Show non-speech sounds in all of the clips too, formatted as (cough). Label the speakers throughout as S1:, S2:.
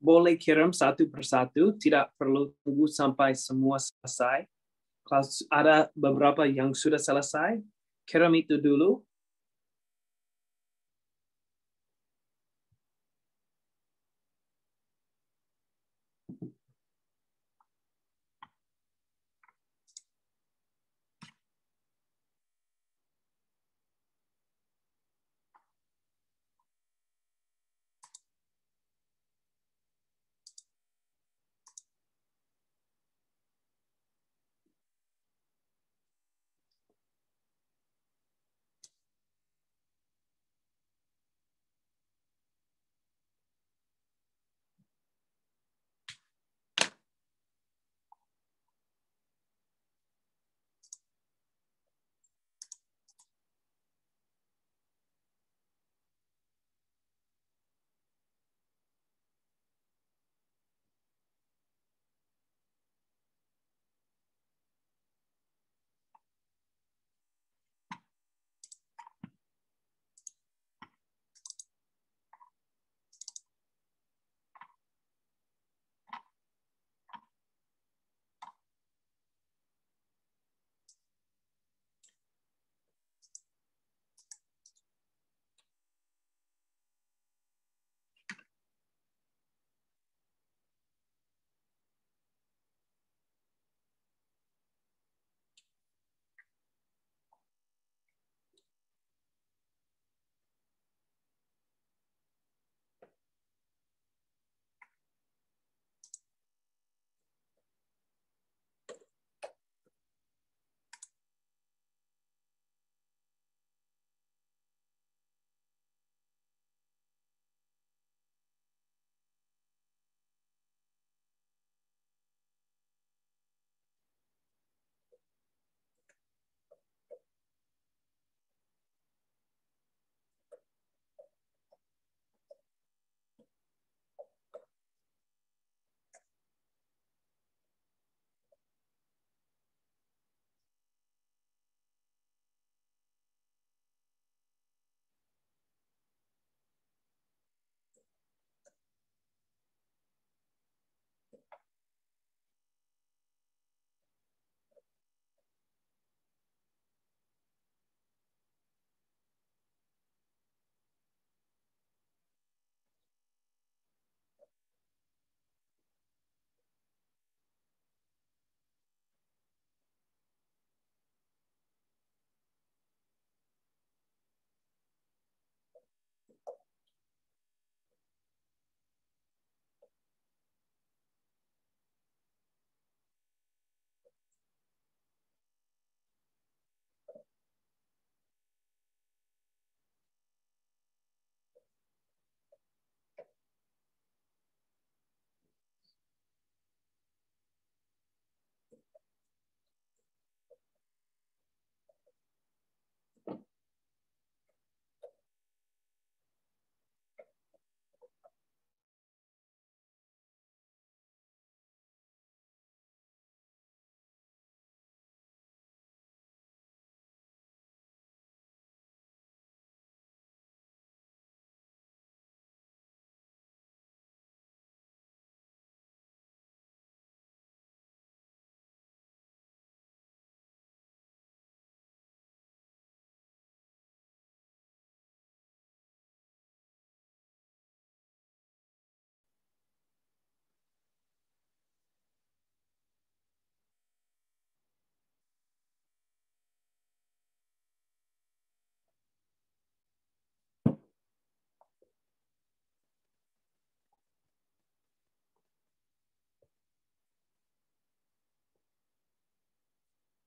S1: boleh kirim satu persatu, tidak perlu tunggu sampai semua selesai. Kalau ada beberapa yang sudah selesai, kirim itu dulu.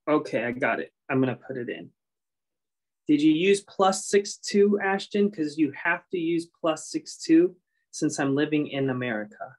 S1: Okay, I got it. I'm gonna put it in. Did you use plus six two, Ashton? Because you have to use plus six two since I'm living in America.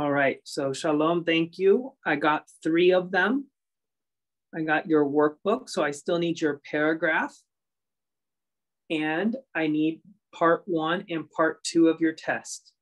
S1: All right, so Shalom, thank you. I got three of them. I got your workbook, so I still need your paragraph. And I need part one and part two of your test.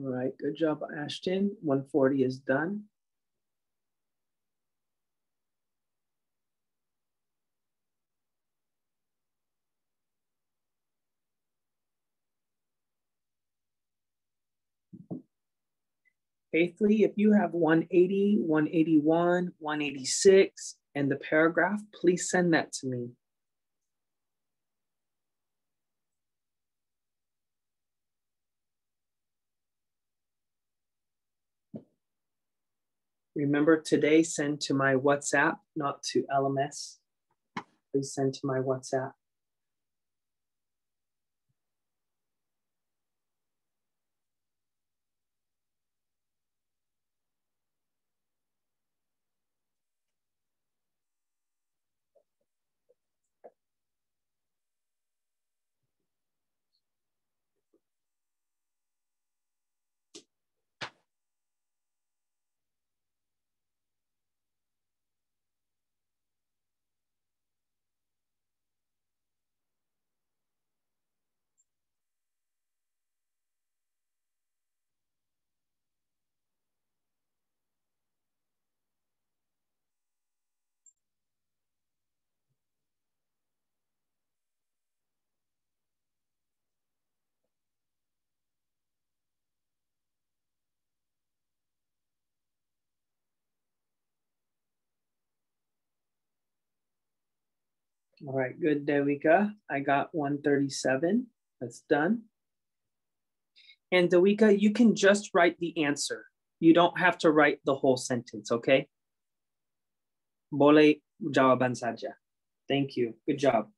S1: All right, good job, Ashton. 140 is done. Faithfully, if you have 180, 181, 186, and the paragraph, please send that to me. Remember today, send to my WhatsApp, not to LMS. Please send to my WhatsApp. All right, good, Devika. I got 137. That's done. And Dewika, you can just write the answer. You don't have to write the whole sentence, okay? Boleh jawaban saja. Thank you. Good job.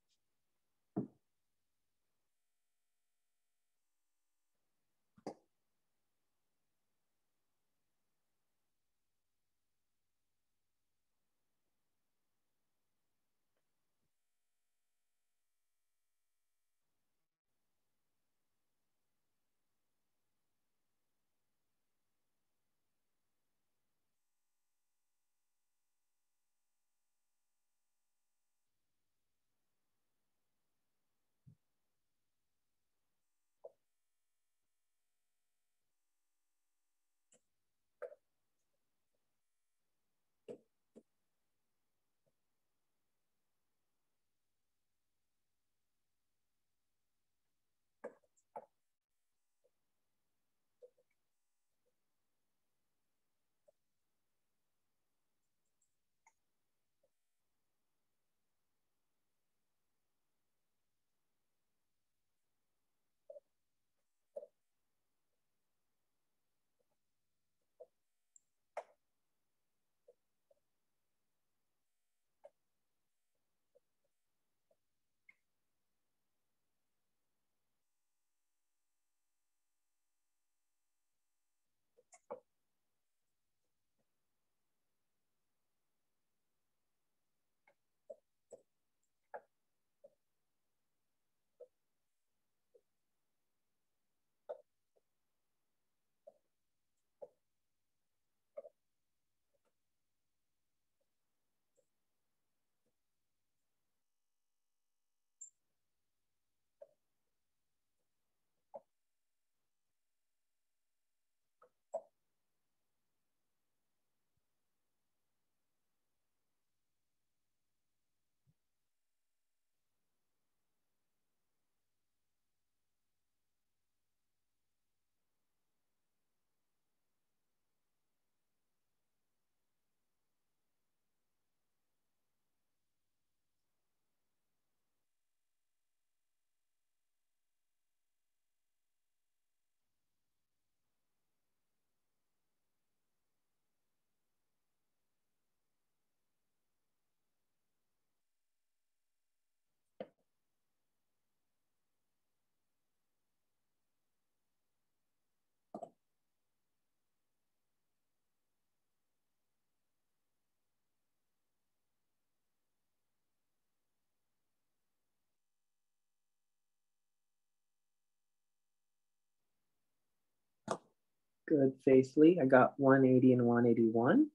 S1: Good, Faithfully. I got 180 and 181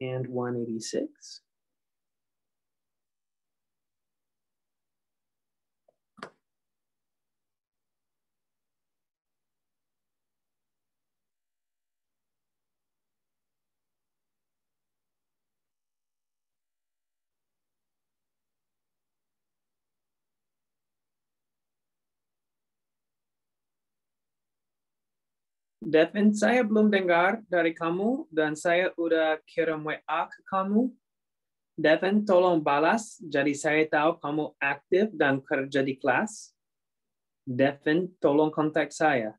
S1: and 186. Devin, saya belum dengar dari kamu dan saya udah kirim WA ke kamu. Devin, tolong balas. Jadi saya tahu kamu aktif dan kerja di kelas. Devin, tolong kontak saya.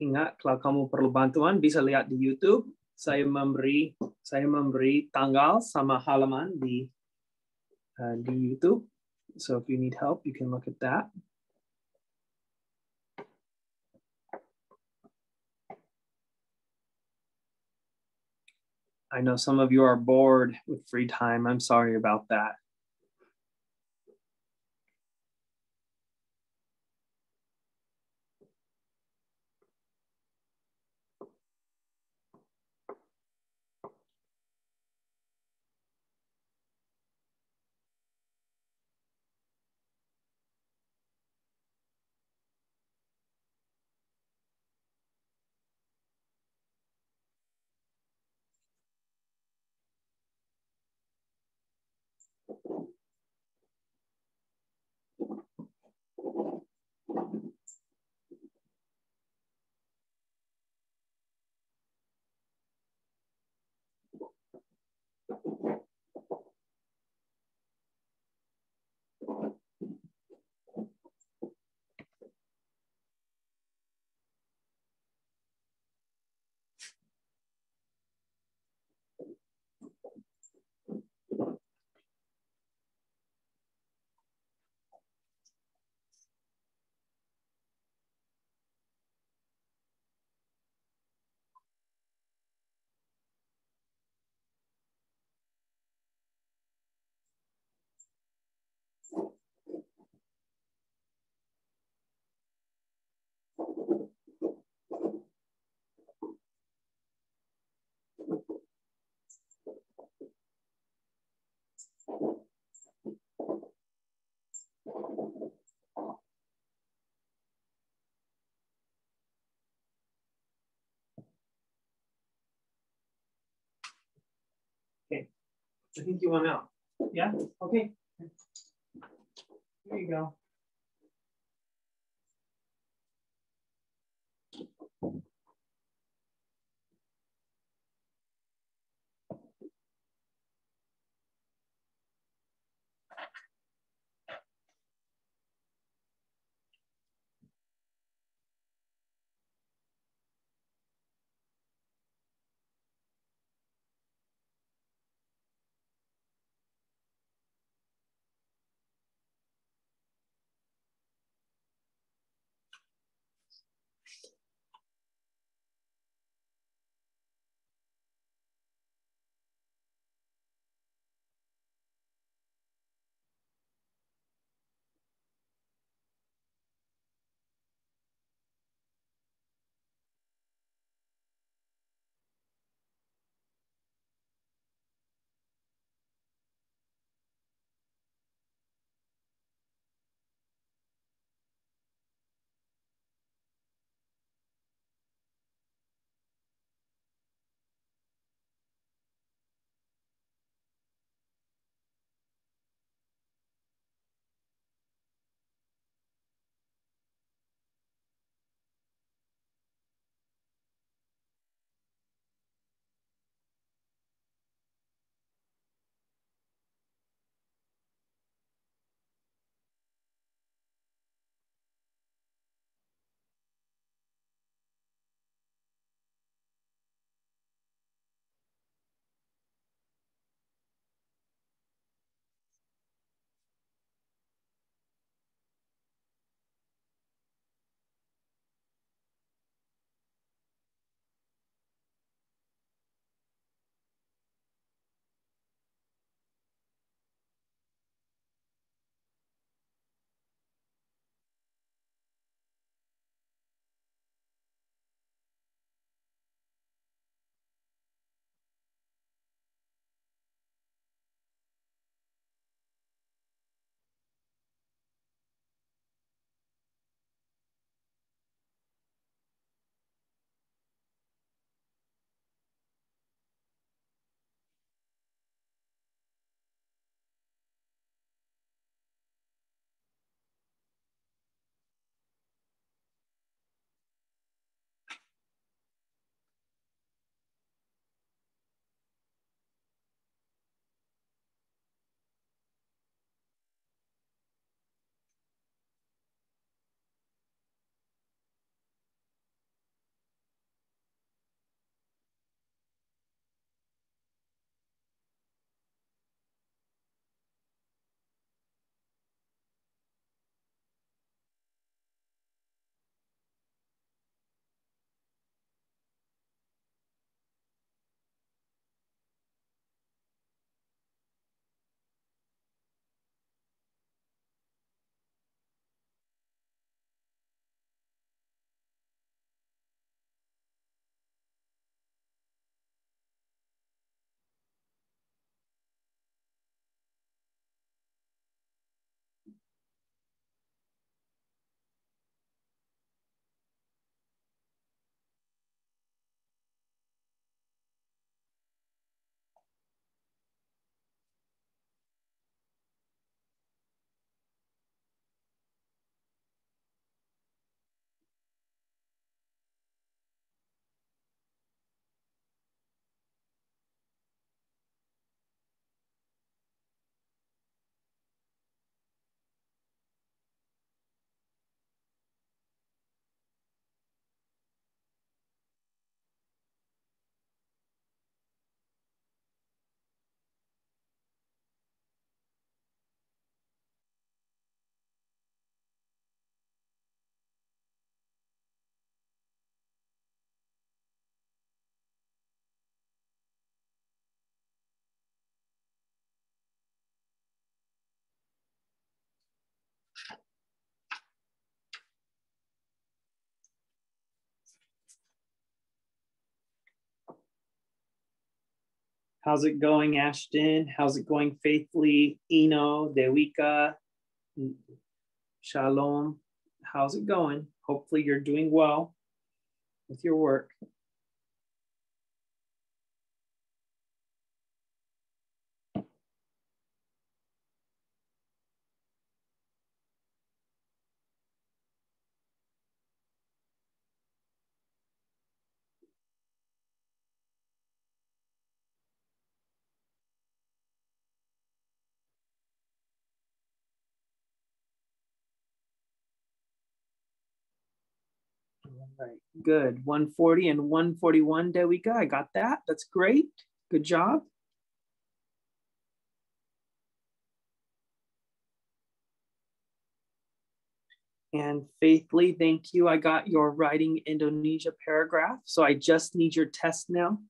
S1: Ingat, kalau kamu perlu bantuan, bisa lihat di YouTube. Saya memberi saya memberi tanggal sama halaman di uh, di YouTube. So if you need help, you can look at that. I know some of you are bored with free time. I'm sorry about that. I think you want out. Yeah? Okay. There you go. How's it going, Ashton? How's it going, Faithfully? Eno, Dewika, Shalom. How's it going? Hopefully, you're doing well with your work. Right, good. 140 and 141, there we go. I got that. That's great. Good job. And Faithfully, thank you. I got your writing Indonesia paragraph. So I just need your test now.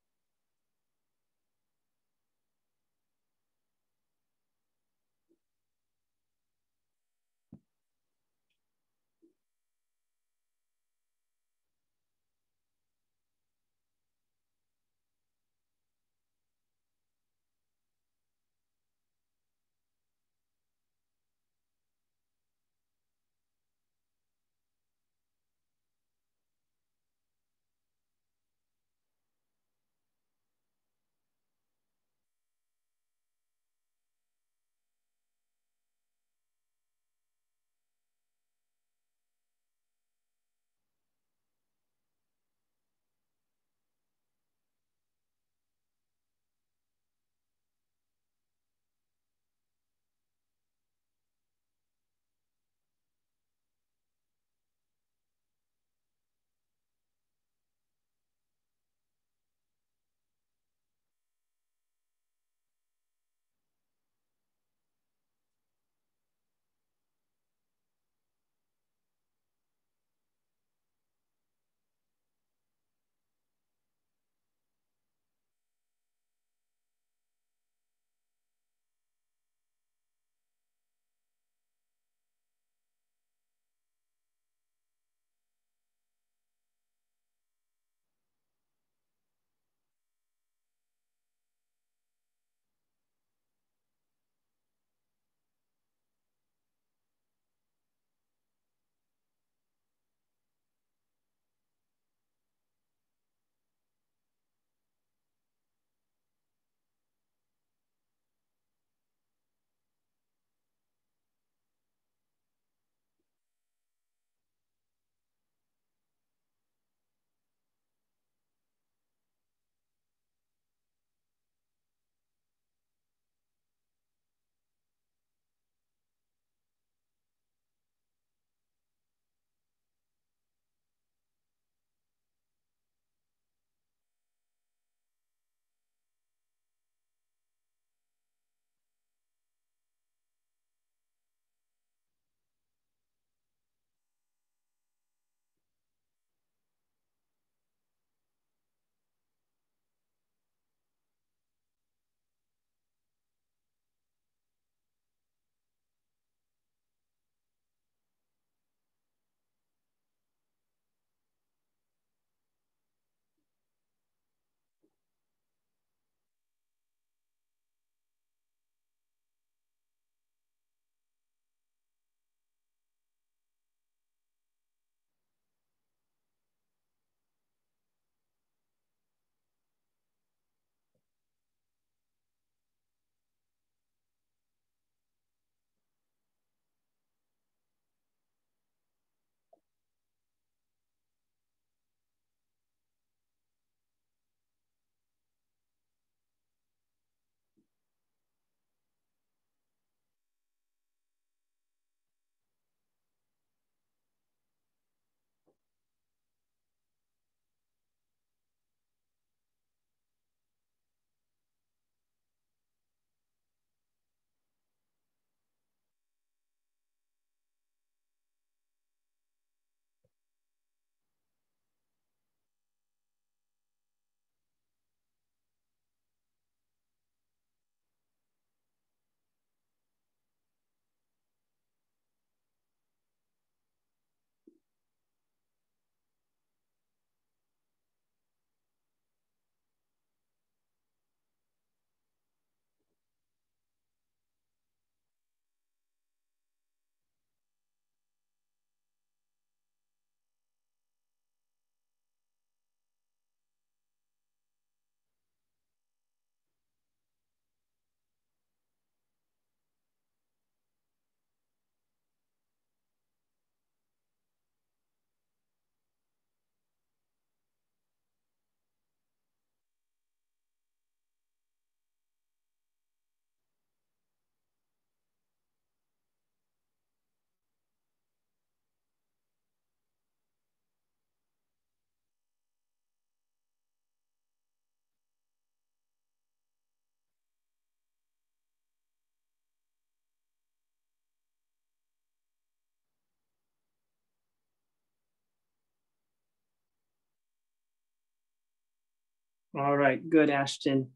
S1: All right, good, Ashton.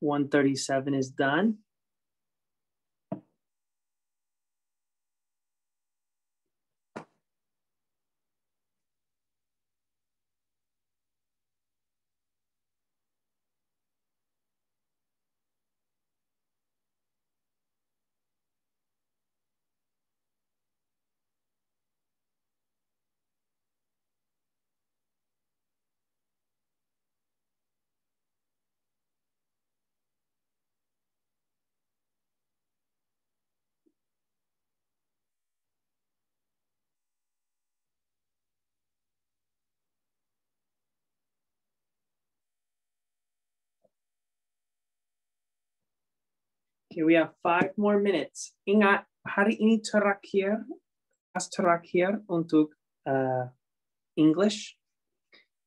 S1: 137 is done. Okay, we have five more minutes. Ingat, hari ini terakhir, kelas terakhir untuk uh, English.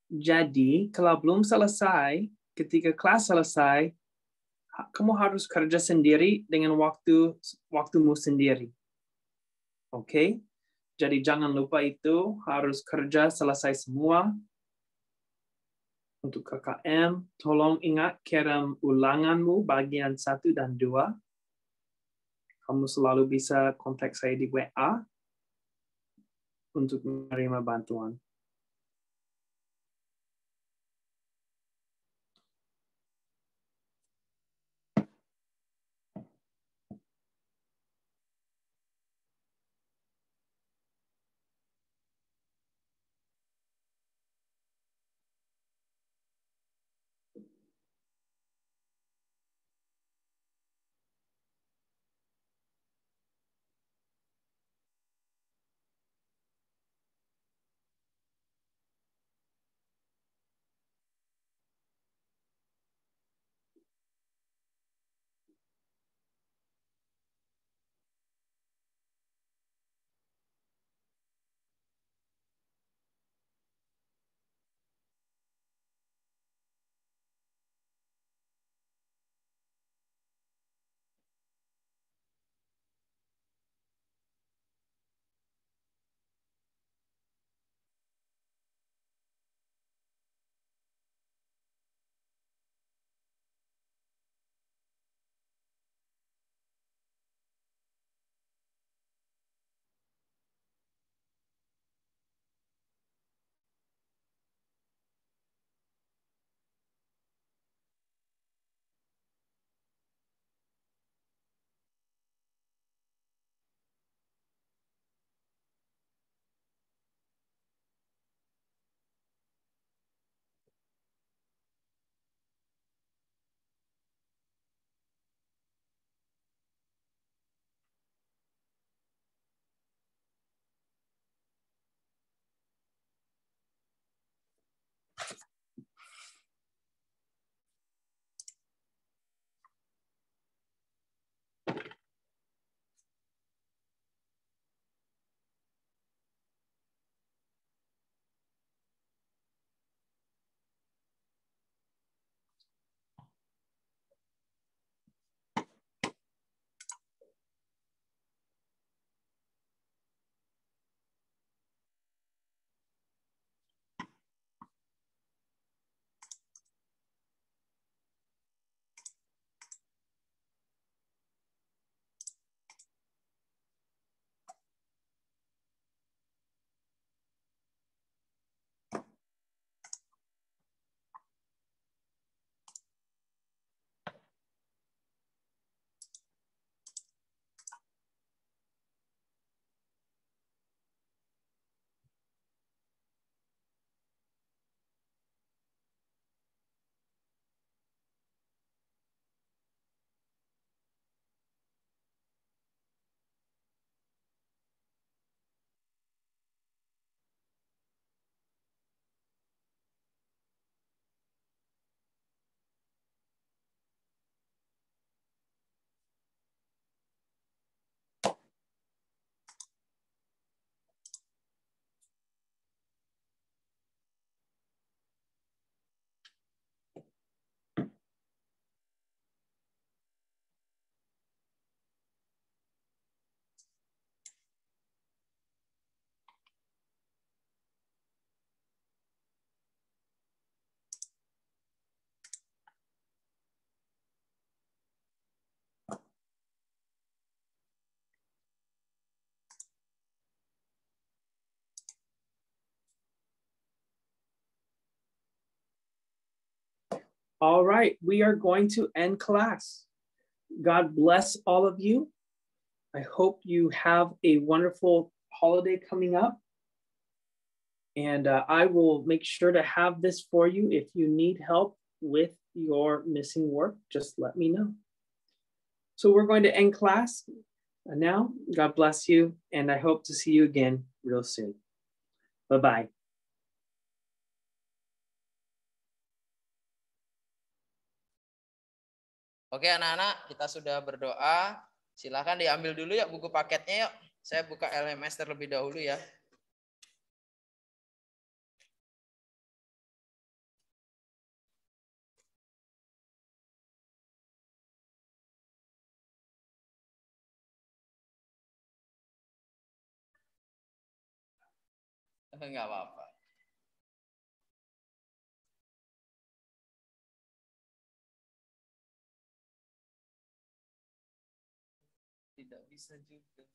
S1: Jadi, kalau belum selesai, ketika kelas selesai, kamu harus kerja sendiri dengan waktu waktumu sendiri. Oke? Okay? Jadi jangan lupa itu harus kerja selesai semua untuk KKM, tolong ingat kirim ulanganmu bagian satu dan dua. Kamu selalu bisa kontak saya di WA untuk menerima bantuan. All right, we are going to end class. God bless all of you. I hope you have a wonderful holiday coming up. And uh, I will make sure to have this for you. If you need help with your missing work, just let me know. So we're going to end class now. God bless you. And I hope to see you again real soon. Bye bye.
S2: Oke anak-anak, kita sudah berdoa. Silahkan diambil dulu ya buku paketnya yuk. Saya buka LMS terlebih dahulu ya. (laughs) Enggak apa-apa. Tidak bisa juga.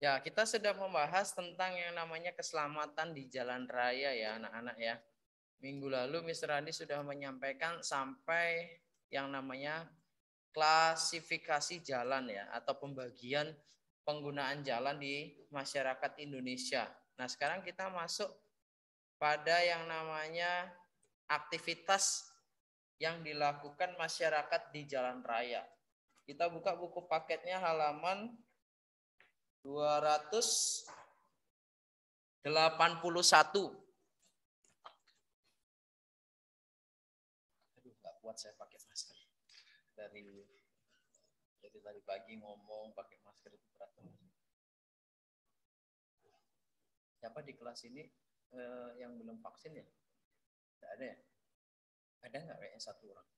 S2: Ya, kita sedang membahas tentang yang namanya keselamatan di jalan raya ya anak-anak ya. Minggu lalu Mr. Andi sudah menyampaikan sampai yang namanya klasifikasi jalan ya atau pembagian penggunaan jalan di masyarakat Indonesia. Nah, sekarang kita masuk pada yang namanya aktivitas yang dilakukan masyarakat di jalan raya. Kita buka buku paketnya halaman 281. Aduh, nggak kuat saya pakai masker. Dari dari tadi pagi ngomong pakai masker itu berat Siapa di kelas ini eh, yang belum vaksin ya? Tidak ada ya? Ada nggak kayaknya satu orang?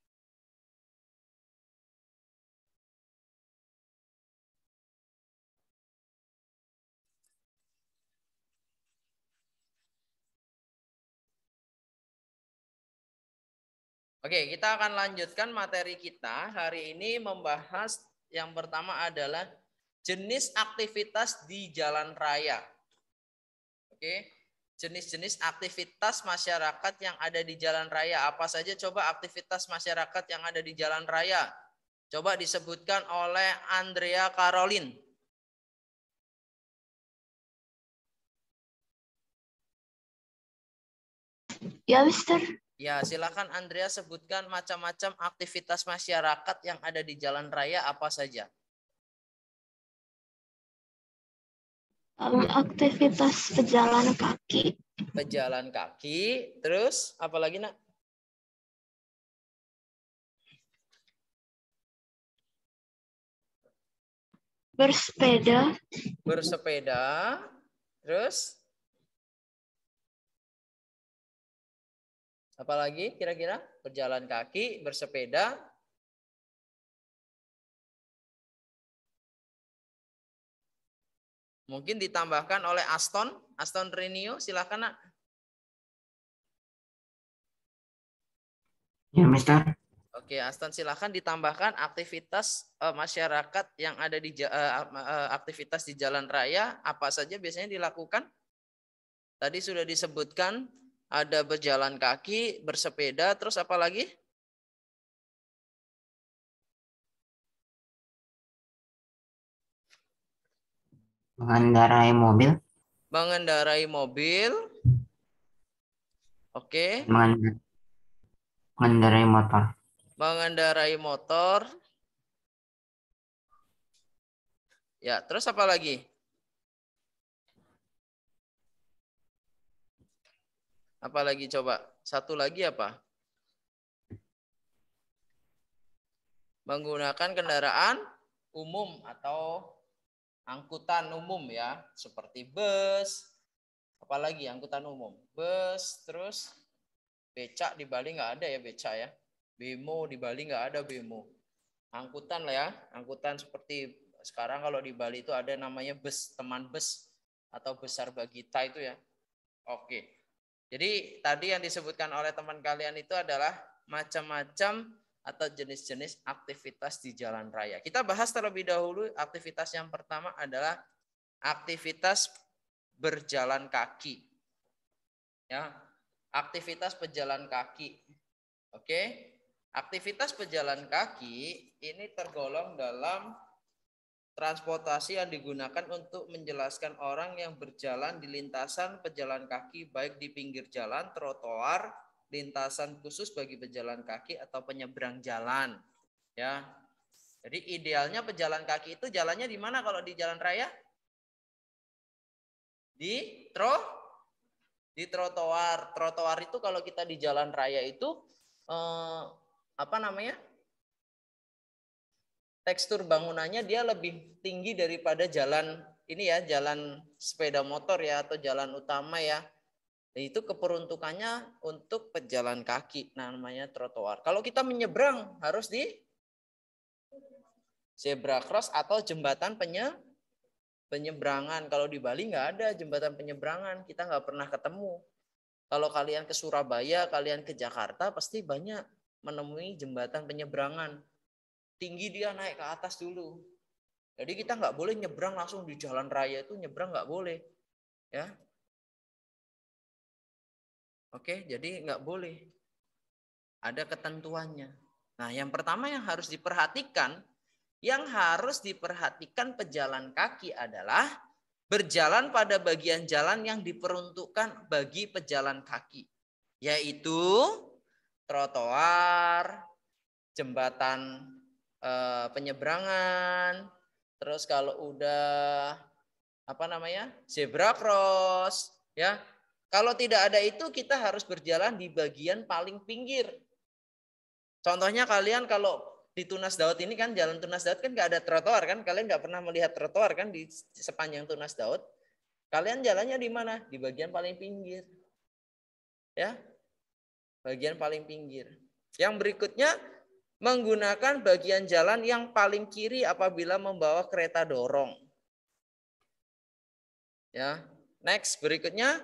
S2: Oke, kita akan lanjutkan materi kita. Hari ini membahas yang pertama adalah jenis aktivitas di jalan raya. Oke, jenis-jenis aktivitas masyarakat yang ada di jalan raya. Apa saja coba aktivitas masyarakat yang ada di jalan raya? Coba disebutkan oleh Andrea Caroline.
S3: Ya, Mister.
S2: Ya, silakan Andrea sebutkan macam-macam aktivitas masyarakat yang ada di jalan raya apa saja.
S3: Um, aktivitas pejalan kaki.
S2: Pejalan kaki, terus apa lagi nak?
S3: Bersepeda.
S2: Bersepeda, terus? Apalagi kira-kira? Berjalan kaki, bersepeda. Mungkin ditambahkan oleh Aston. Aston Renio, silakan nak.
S4: Ya, Mister.
S2: Oke, Aston silakan ditambahkan aktivitas uh, masyarakat yang ada di uh, uh, aktivitas di jalan raya apa saja biasanya dilakukan? Tadi sudah disebutkan ada berjalan kaki, bersepeda, terus apa lagi?
S4: Mengendarai mobil.
S2: Mengendarai mobil. Oke.
S4: Mengendarai motor.
S2: Mengendarai motor. Ya, terus apa lagi? Apalagi coba? Satu lagi apa? Menggunakan kendaraan umum atau angkutan umum ya, seperti bus, apalagi angkutan umum, bus, terus becak di Bali nggak ada ya becak ya, bemo di Bali nggak ada bemo, angkutan lah ya, angkutan seperti sekarang kalau di Bali itu ada namanya bus teman bus atau besar bagita itu ya. Oke. Jadi tadi yang disebutkan oleh teman kalian itu adalah macam-macam atau jenis-jenis aktivitas di jalan raya. Kita bahas terlebih dahulu aktivitas yang pertama adalah aktivitas berjalan kaki. Ya, aktivitas pejalan kaki. Oke. Aktivitas pejalan kaki ini tergolong dalam transportasi yang digunakan untuk menjelaskan orang yang berjalan di lintasan pejalan kaki baik di pinggir jalan, trotoar, lintasan khusus bagi pejalan kaki atau penyeberang jalan. Ya. Jadi idealnya pejalan kaki itu jalannya di mana kalau di jalan raya? Di tro di trotoar. Trotoar itu kalau kita di jalan raya itu eh, apa namanya? Tekstur bangunannya dia lebih tinggi daripada jalan ini ya, jalan sepeda motor ya atau jalan utama ya. Itu keperuntukannya untuk pejalan kaki, namanya trotoar. Kalau kita menyeberang harus di zebra cross atau jembatan penye penyeberangan. Kalau di Bali nggak ada jembatan penyeberangan, kita nggak pernah ketemu. Kalau kalian ke Surabaya, kalian ke Jakarta, pasti banyak menemui jembatan penyeberangan tinggi dia naik ke atas dulu. Jadi kita nggak boleh nyebrang langsung di jalan raya itu nyebrang nggak boleh, ya. Oke, jadi nggak boleh. Ada ketentuannya. Nah, yang pertama yang harus diperhatikan, yang harus diperhatikan pejalan kaki adalah berjalan pada bagian jalan yang diperuntukkan bagi pejalan kaki, yaitu trotoar, jembatan uh, penyeberangan, terus kalau udah apa namanya zebra cross, ya. Kalau tidak ada itu kita harus berjalan di bagian paling pinggir. Contohnya kalian kalau di Tunas Daud ini kan jalan Tunas Daud kan nggak ada trotoar kan, kalian nggak pernah melihat trotoar kan di sepanjang Tunas Daud. Kalian jalannya di mana? Di bagian paling pinggir. Ya. Bagian paling pinggir. Yang berikutnya menggunakan bagian jalan yang paling kiri apabila membawa kereta dorong. Ya, next berikutnya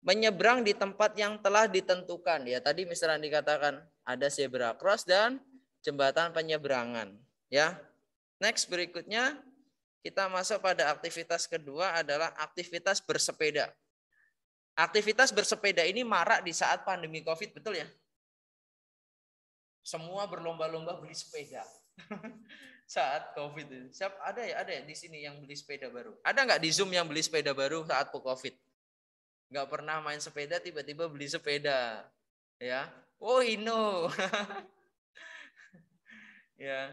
S2: menyeberang di tempat yang telah ditentukan. Ya, tadi Mr. Andi katakan ada zebra cross dan jembatan penyeberangan. Ya, next berikutnya kita masuk pada aktivitas kedua adalah aktivitas bersepeda. Aktivitas bersepeda ini marak di saat pandemi COVID, betul ya? Semua berlomba-lomba beli sepeda (laughs) saat COVID. Siap ada ya ada ya di sini yang beli sepeda baru. Ada nggak di Zoom yang beli sepeda baru saat COVID? Nggak pernah main sepeda tiba-tiba beli sepeda, ya? Oh ino. (laughs) ya.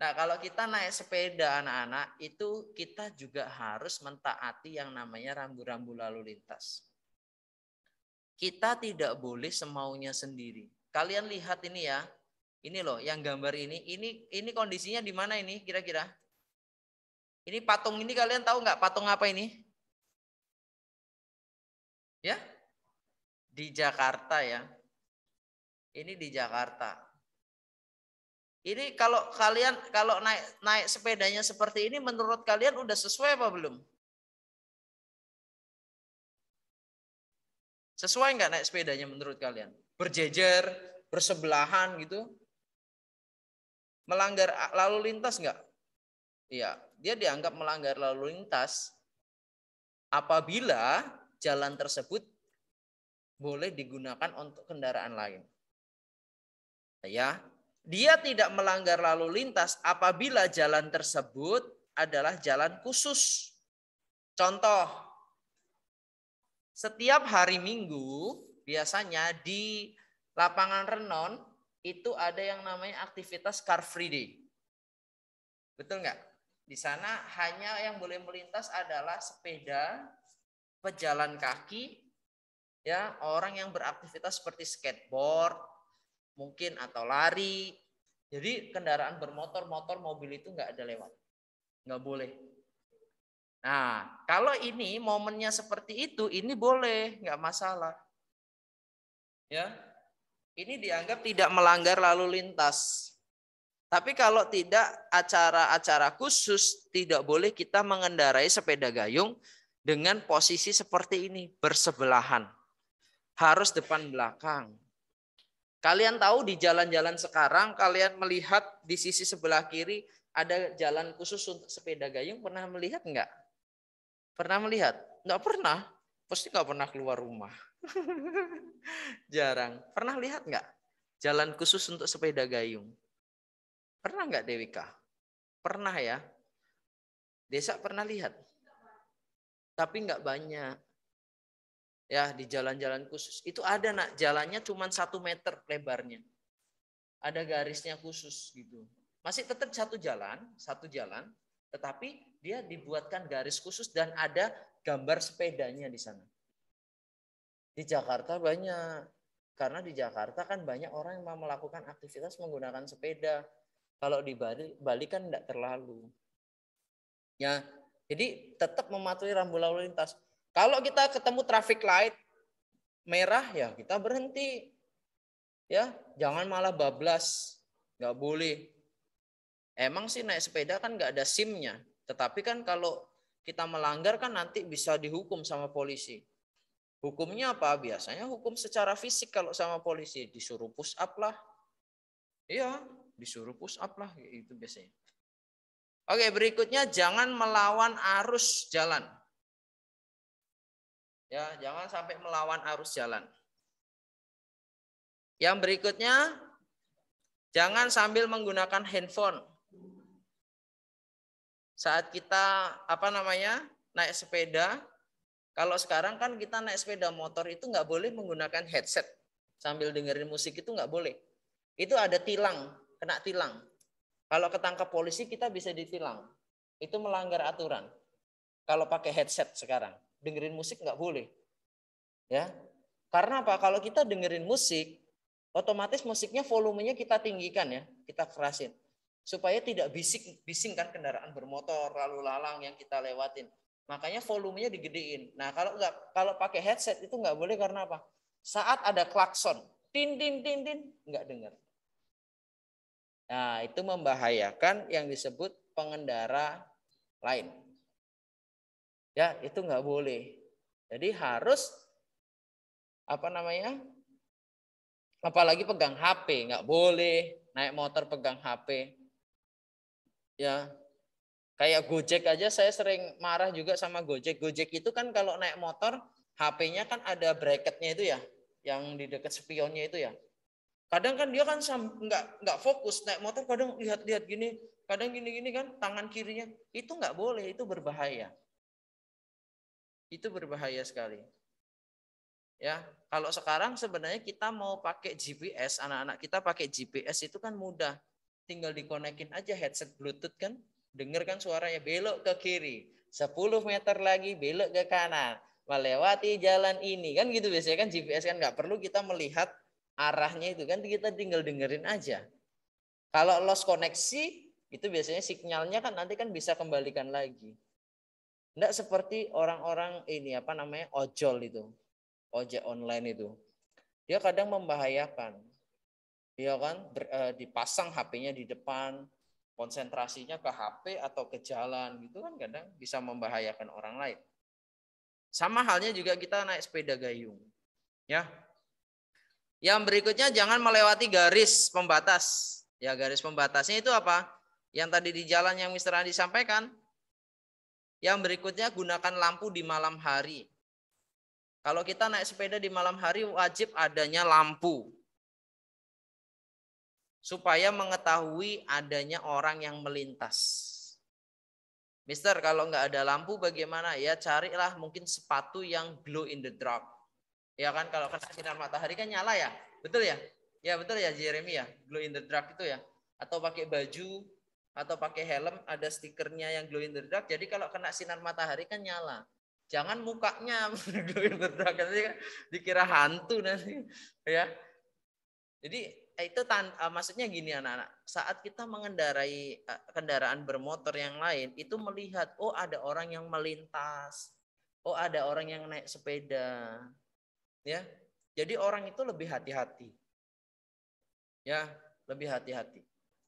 S2: Nah kalau kita naik sepeda anak-anak itu kita juga harus mentaati yang namanya rambu-rambu lalu lintas. Kita tidak boleh semaunya sendiri. Kalian lihat ini ya, ini loh, yang gambar ini, ini ini kondisinya di mana ini kira-kira? Ini patung ini kalian tahu nggak patung apa ini? Ya? Di Jakarta ya. Ini di Jakarta. Ini kalau kalian kalau naik naik sepedanya seperti ini menurut kalian udah sesuai apa belum? Sesuai nggak naik sepedanya menurut kalian? Berjejer, bersebelahan gitu? Melanggar lalu lintas enggak? Iya, dia dianggap melanggar lalu lintas apabila jalan tersebut boleh digunakan untuk kendaraan lain. Ya, dia tidak melanggar lalu lintas apabila jalan tersebut adalah jalan khusus. Contoh, setiap hari Minggu biasanya di lapangan Renon itu ada yang namanya aktivitas car free day. Betul nggak? Di sana hanya yang boleh melintas adalah sepeda, pejalan kaki, Ya, orang yang beraktivitas seperti skateboard, mungkin atau lari. Jadi kendaraan bermotor, motor, mobil itu nggak ada lewat. Nggak boleh. Nah, kalau ini momennya seperti itu, ini boleh, nggak masalah. Ya, ini dianggap tidak melanggar lalu lintas. Tapi kalau tidak acara-acara khusus, tidak boleh kita mengendarai sepeda gayung dengan posisi seperti ini, bersebelahan. Harus depan belakang. Kalian tahu di jalan-jalan sekarang, kalian melihat di sisi sebelah kiri ada jalan khusus untuk sepeda gayung, pernah melihat enggak? Pernah melihat? Enggak pernah. Pasti enggak pernah keluar rumah. (laughs) Jarang. Pernah lihat enggak? Jalan khusus untuk sepeda gayung. Pernah enggak Dewika? Pernah ya. Desa pernah lihat. Tapi enggak banyak. Ya di jalan-jalan khusus. Itu ada nak jalannya cuma satu meter lebarnya. Ada garisnya khusus gitu. Masih tetap satu jalan, satu jalan, tetapi dia dibuatkan garis khusus dan ada gambar sepedanya di sana. Di Jakarta banyak, karena di Jakarta kan banyak orang yang mau melakukan aktivitas menggunakan sepeda. Kalau di Bali, Bali kan tidak terlalu. Ya, jadi tetap mematuhi rambu lalu lintas. Kalau kita ketemu traffic light merah ya kita berhenti. Ya, jangan malah bablas. Nggak boleh. Emang sih naik sepeda kan nggak ada SIM-nya. Tetapi kan kalau kita melanggar kan nanti bisa dihukum sama polisi. Hukumnya apa? Biasanya hukum secara fisik kalau sama polisi. Disuruh push up lah. Iya, disuruh push up lah. Itu biasanya. Oke, berikutnya jangan melawan arus jalan. Ya, jangan sampai melawan arus jalan. Yang berikutnya, jangan sambil menggunakan handphone saat kita apa namanya naik sepeda, kalau sekarang kan kita naik sepeda motor itu nggak boleh menggunakan headset sambil dengerin musik itu nggak boleh. Itu ada tilang, kena tilang. Kalau ketangkap polisi kita bisa ditilang. Itu melanggar aturan. Kalau pakai headset sekarang, dengerin musik nggak boleh. Ya, karena apa? Kalau kita dengerin musik, otomatis musiknya volumenya kita tinggikan ya, kita kerasin supaya tidak bising bising kan kendaraan bermotor lalu lalang yang kita lewatin. Makanya volumenya digedein. Nah kalau nggak kalau pakai headset itu nggak boleh karena apa? Saat ada klakson, tin tin tin tin nggak dengar. Nah itu membahayakan yang disebut pengendara lain. Ya itu nggak boleh. Jadi harus apa namanya? Apalagi pegang HP nggak boleh naik motor pegang HP ya kayak Gojek aja saya sering marah juga sama Gojek. Gojek itu kan kalau naik motor HP-nya kan ada bracketnya itu ya, yang di dekat spionnya itu ya. Kadang kan dia kan nggak nggak fokus naik motor, kadang lihat-lihat gini, kadang gini-gini kan tangan kirinya itu nggak boleh, itu berbahaya. Itu berbahaya sekali. Ya, kalau sekarang sebenarnya kita mau pakai GPS, anak-anak kita pakai GPS itu kan mudah tinggal dikonekin aja headset bluetooth kan. Denger kan suaranya belok ke kiri 10 meter lagi belok ke kanan. Melewati jalan ini. Kan gitu biasanya kan GPS kan nggak perlu kita melihat arahnya itu kan kita tinggal dengerin aja. Kalau lost koneksi itu biasanya sinyalnya kan nanti kan bisa kembalikan lagi. Enggak seperti orang-orang ini apa namanya ojol itu. Ojek online itu. Dia kadang membahayakan Iya kan, Ber, eh, dipasang HP-nya di depan, konsentrasinya ke HP atau ke jalan gitu kan kadang bisa membahayakan orang lain. Sama halnya juga kita naik sepeda gayung. Ya. Yang berikutnya jangan melewati garis pembatas. Ya, garis pembatasnya itu apa? Yang tadi di jalan yang Mr. Andi sampaikan. Yang berikutnya gunakan lampu di malam hari. Kalau kita naik sepeda di malam hari wajib adanya lampu supaya mengetahui adanya orang yang melintas. Mister, kalau nggak ada lampu bagaimana? Ya carilah mungkin sepatu yang glow in the dark. Ya kan kalau kena sinar matahari kan nyala ya, betul ya? Ya betul ya Jeremy ya, glow in the dark itu ya. Atau pakai baju atau pakai helm ada stikernya yang glow in the dark. Jadi kalau kena sinar matahari kan nyala. Jangan mukanya (laughs) berdoa nanti kan dikira hantu nanti ya. Jadi itu tan uh, maksudnya gini anak-anak. Saat kita mengendarai uh, kendaraan bermotor yang lain itu melihat oh ada orang yang melintas. Oh ada orang yang naik sepeda. Ya. Jadi orang itu lebih hati-hati. Ya, lebih hati-hati.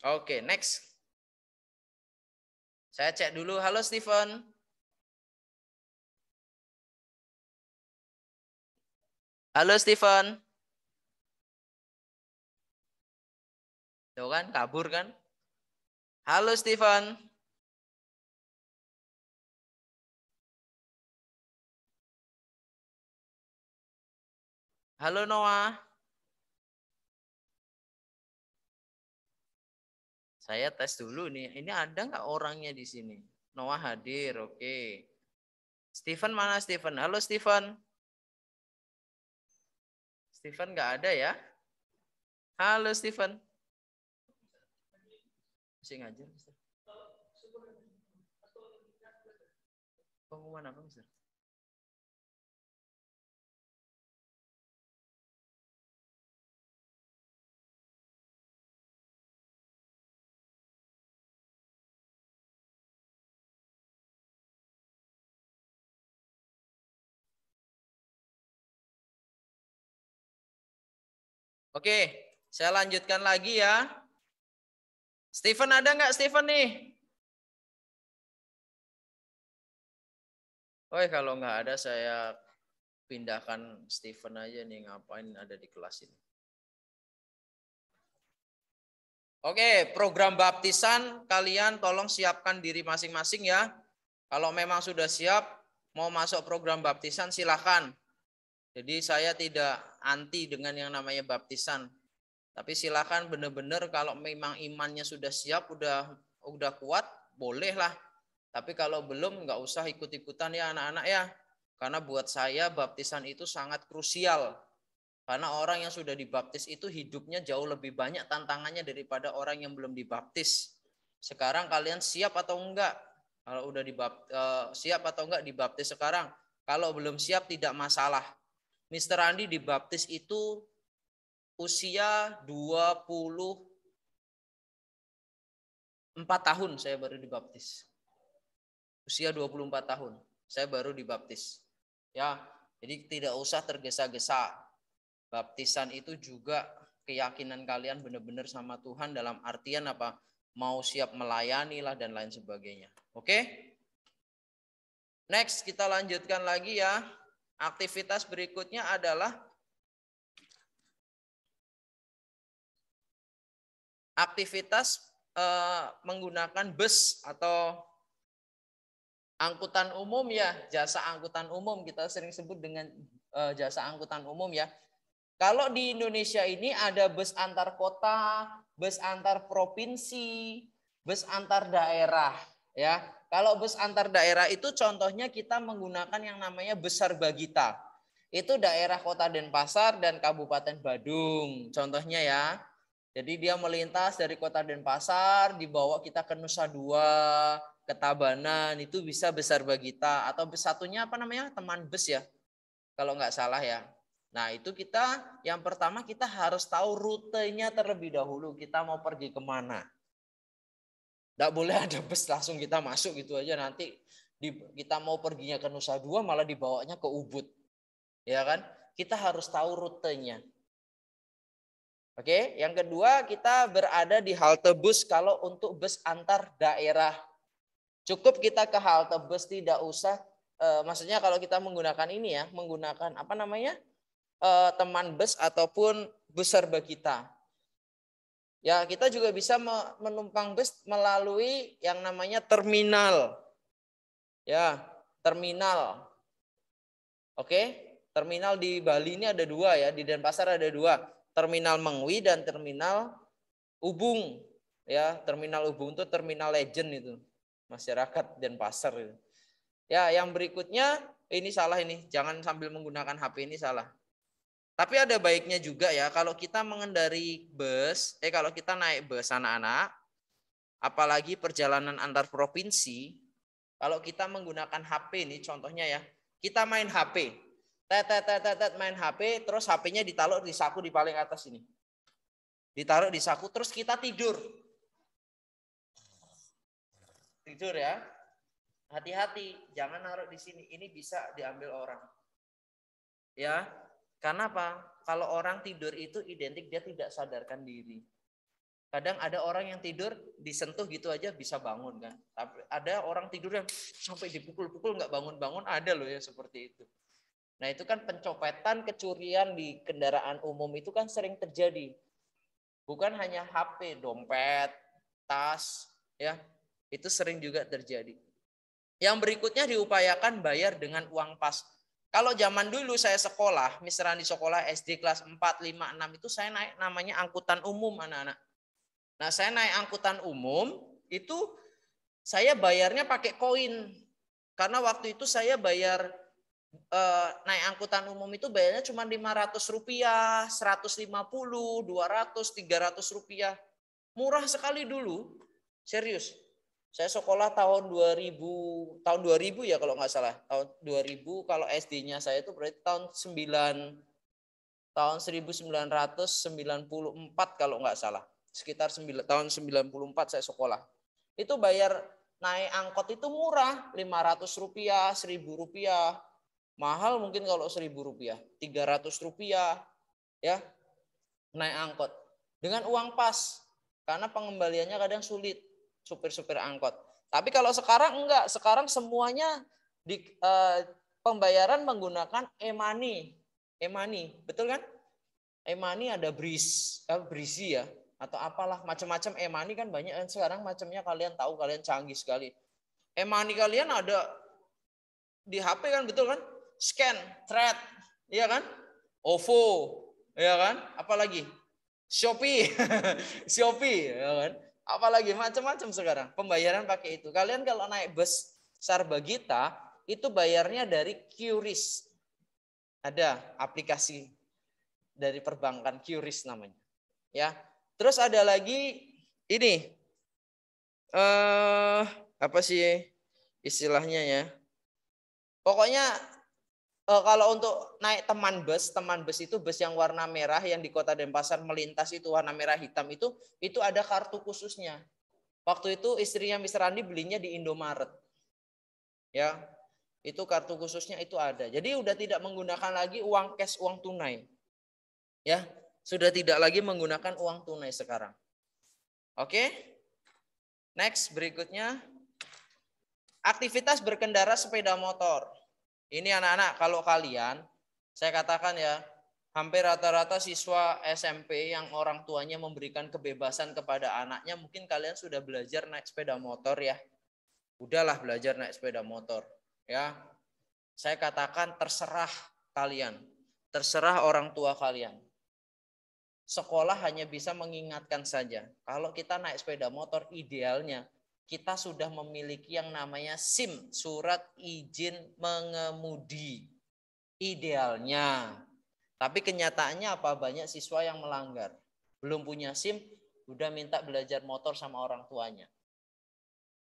S2: Oke, next. Saya cek dulu. Halo Steven. Halo Steven. Tuh kan, kabur kan? Halo Steven. Halo Noah. Saya tes dulu nih. Ini ada nggak orangnya di sini? Noah hadir, oke. Steven mana Steven? Halo Steven. Steven nggak ada ya? Halo Steven. Masih ngajar, Mister? Pengumuman apa, Mister? Oke, saya lanjutkan lagi ya. Steven ada nggak Steven nih? Oh kalau nggak ada saya pindahkan Steven aja nih ngapain ada di kelas ini. Oke, program baptisan kalian tolong siapkan diri masing-masing ya. Kalau memang sudah siap mau masuk program baptisan silahkan. Jadi saya tidak anti dengan yang namanya baptisan. Tapi silakan benar-benar kalau memang imannya sudah siap, udah udah kuat, bolehlah. Tapi kalau belum nggak usah ikut-ikutan ya anak-anak ya. Karena buat saya baptisan itu sangat krusial. Karena orang yang sudah dibaptis itu hidupnya jauh lebih banyak tantangannya daripada orang yang belum dibaptis. Sekarang kalian siap atau enggak? Kalau udah dibaptis, uh, siap atau enggak dibaptis sekarang? Kalau belum siap tidak masalah Mr. Andi dibaptis itu usia 24 tahun saya baru dibaptis. Usia 24 tahun saya baru dibaptis. Ya, jadi tidak usah tergesa-gesa. Baptisan itu juga keyakinan kalian benar-benar sama Tuhan dalam artian apa? Mau siap melayani lah dan lain sebagainya. Oke? Next kita lanjutkan lagi ya. Aktivitas berikutnya adalah aktivitas eh, menggunakan bus atau angkutan umum ya, jasa angkutan umum kita sering sebut dengan eh, jasa angkutan umum ya. Kalau di Indonesia ini ada bus antar kota, bus antar provinsi, bus antar daerah ya. Kalau bus antar daerah itu contohnya kita menggunakan yang namanya besar bagita. Itu daerah Kota Denpasar dan Kabupaten Badung. Contohnya ya. Jadi dia melintas dari Kota Denpasar, dibawa kita ke Nusa Dua, ke Tabanan, itu bisa besar bagita. Atau satunya apa namanya? Teman bus ya. Kalau nggak salah ya. Nah itu kita, yang pertama kita harus tahu rutenya terlebih dahulu. Kita mau pergi ke mana. Tidak boleh ada bus langsung kita masuk gitu aja nanti kita mau perginya ke Nusa Dua malah dibawanya ke Ubud. Ya kan? Kita harus tahu rutenya. Oke, yang kedua kita berada di halte bus kalau untuk bus antar daerah. Cukup kita ke halte bus tidak usah e, maksudnya kalau kita menggunakan ini ya, menggunakan apa namanya? E, teman bus ataupun bus serba kita. Ya, kita juga bisa menumpang bus melalui yang namanya terminal. Ya, terminal. Oke, terminal di Bali ini ada dua ya, di Denpasar ada dua. Terminal Mengwi dan terminal Ubung. Ya, terminal Ubung itu terminal legend itu. Masyarakat Denpasar itu. Ya, yang berikutnya ini salah ini. Jangan sambil menggunakan HP ini salah. Tapi ada baiknya juga ya kalau kita mengendari bus, eh kalau kita naik bus anak-anak, apalagi perjalanan antar provinsi, kalau kita menggunakan HP ini contohnya ya, Kita main HP. Tet, tet, tet, tet, main HP, terus HP-nya ditaruh di saku di paling atas ini. Ditaruh di saku, terus kita tidur. Tidur ya. Hati-hati, jangan naruh di sini. Ini bisa diambil orang. Ya, karena apa? Kalau orang tidur itu identik dia tidak sadarkan diri. Kadang ada orang yang tidur disentuh gitu aja bisa bangun kan. Tapi ada orang tidur yang sampai dipukul-pukul nggak bangun-bangun ada loh ya seperti itu. Nah itu kan pencopetan, kecurian di kendaraan umum itu kan sering terjadi. Bukan hanya HP, dompet, tas, ya itu sering juga terjadi. Yang berikutnya diupayakan bayar dengan uang pas. Kalau zaman dulu saya sekolah, misalnya di sekolah SD kelas 4, 5, 6 itu saya naik namanya angkutan umum anak-anak. Nah, saya naik angkutan umum itu saya bayarnya pakai koin. Karena waktu itu saya bayar eh, naik angkutan umum itu bayarnya cuma 500 rupiah, 150, 200, 300 rupiah. Murah sekali dulu. Serius. Saya sekolah tahun 2000, tahun 2000 ya kalau nggak salah. Tahun 2000 kalau SD-nya saya itu berarti tahun 9 tahun 1994 kalau nggak salah sekitar 9, tahun 94 saya sekolah. Itu bayar naik angkot itu murah, 500 rupiah, 1000 rupiah. Mahal mungkin kalau 1000 rupiah, 300 rupiah, ya naik angkot. Dengan uang pas, karena pengembaliannya kadang sulit, supir-supir angkot. Tapi kalau sekarang enggak, sekarang semuanya di eh, pembayaran menggunakan e-money. E-money, betul kan? E-money ada bris, eh, brisi ya, atau apalah macam-macam e-money kan banyak dan sekarang macamnya kalian tahu kalian canggih sekali. E-money kalian ada di HP kan betul kan? Scan, thread, iya kan? OVO, ya kan? Apalagi Shopee, (laughs) Shopee, ya kan? Apalagi macam-macam sekarang pembayaran pakai itu. Kalian kalau naik bus Sarbagita itu bayarnya dari QRIS. Ada aplikasi dari perbankan QRIS namanya. Ya, Terus ada lagi ini. Eh apa sih istilahnya ya? Pokoknya kalau untuk naik teman bus, teman bus itu bus yang warna merah yang di Kota Denpasar melintas itu warna merah hitam itu itu ada kartu khususnya. Waktu itu istrinya Mr. Andi belinya di Indomaret. Ya. Itu kartu khususnya itu ada. Jadi udah tidak menggunakan lagi uang cash, uang tunai. Ya, sudah tidak lagi menggunakan uang tunai sekarang. Oke? Next, berikutnya. Aktivitas berkendara sepeda motor. Ini anak-anak, kalau kalian, saya katakan ya, hampir rata-rata siswa SMP yang orang tuanya memberikan kebebasan kepada anaknya, mungkin kalian sudah belajar naik sepeda motor ya. Udahlah belajar naik sepeda motor. Ya, saya katakan terserah kalian, terserah orang tua kalian sekolah hanya bisa mengingatkan saja. Kalau kita naik sepeda motor idealnya kita sudah memiliki yang namanya SIM, surat izin mengemudi. Idealnya. Tapi kenyataannya apa? Banyak siswa yang melanggar. Belum punya SIM, udah minta belajar motor sama orang tuanya.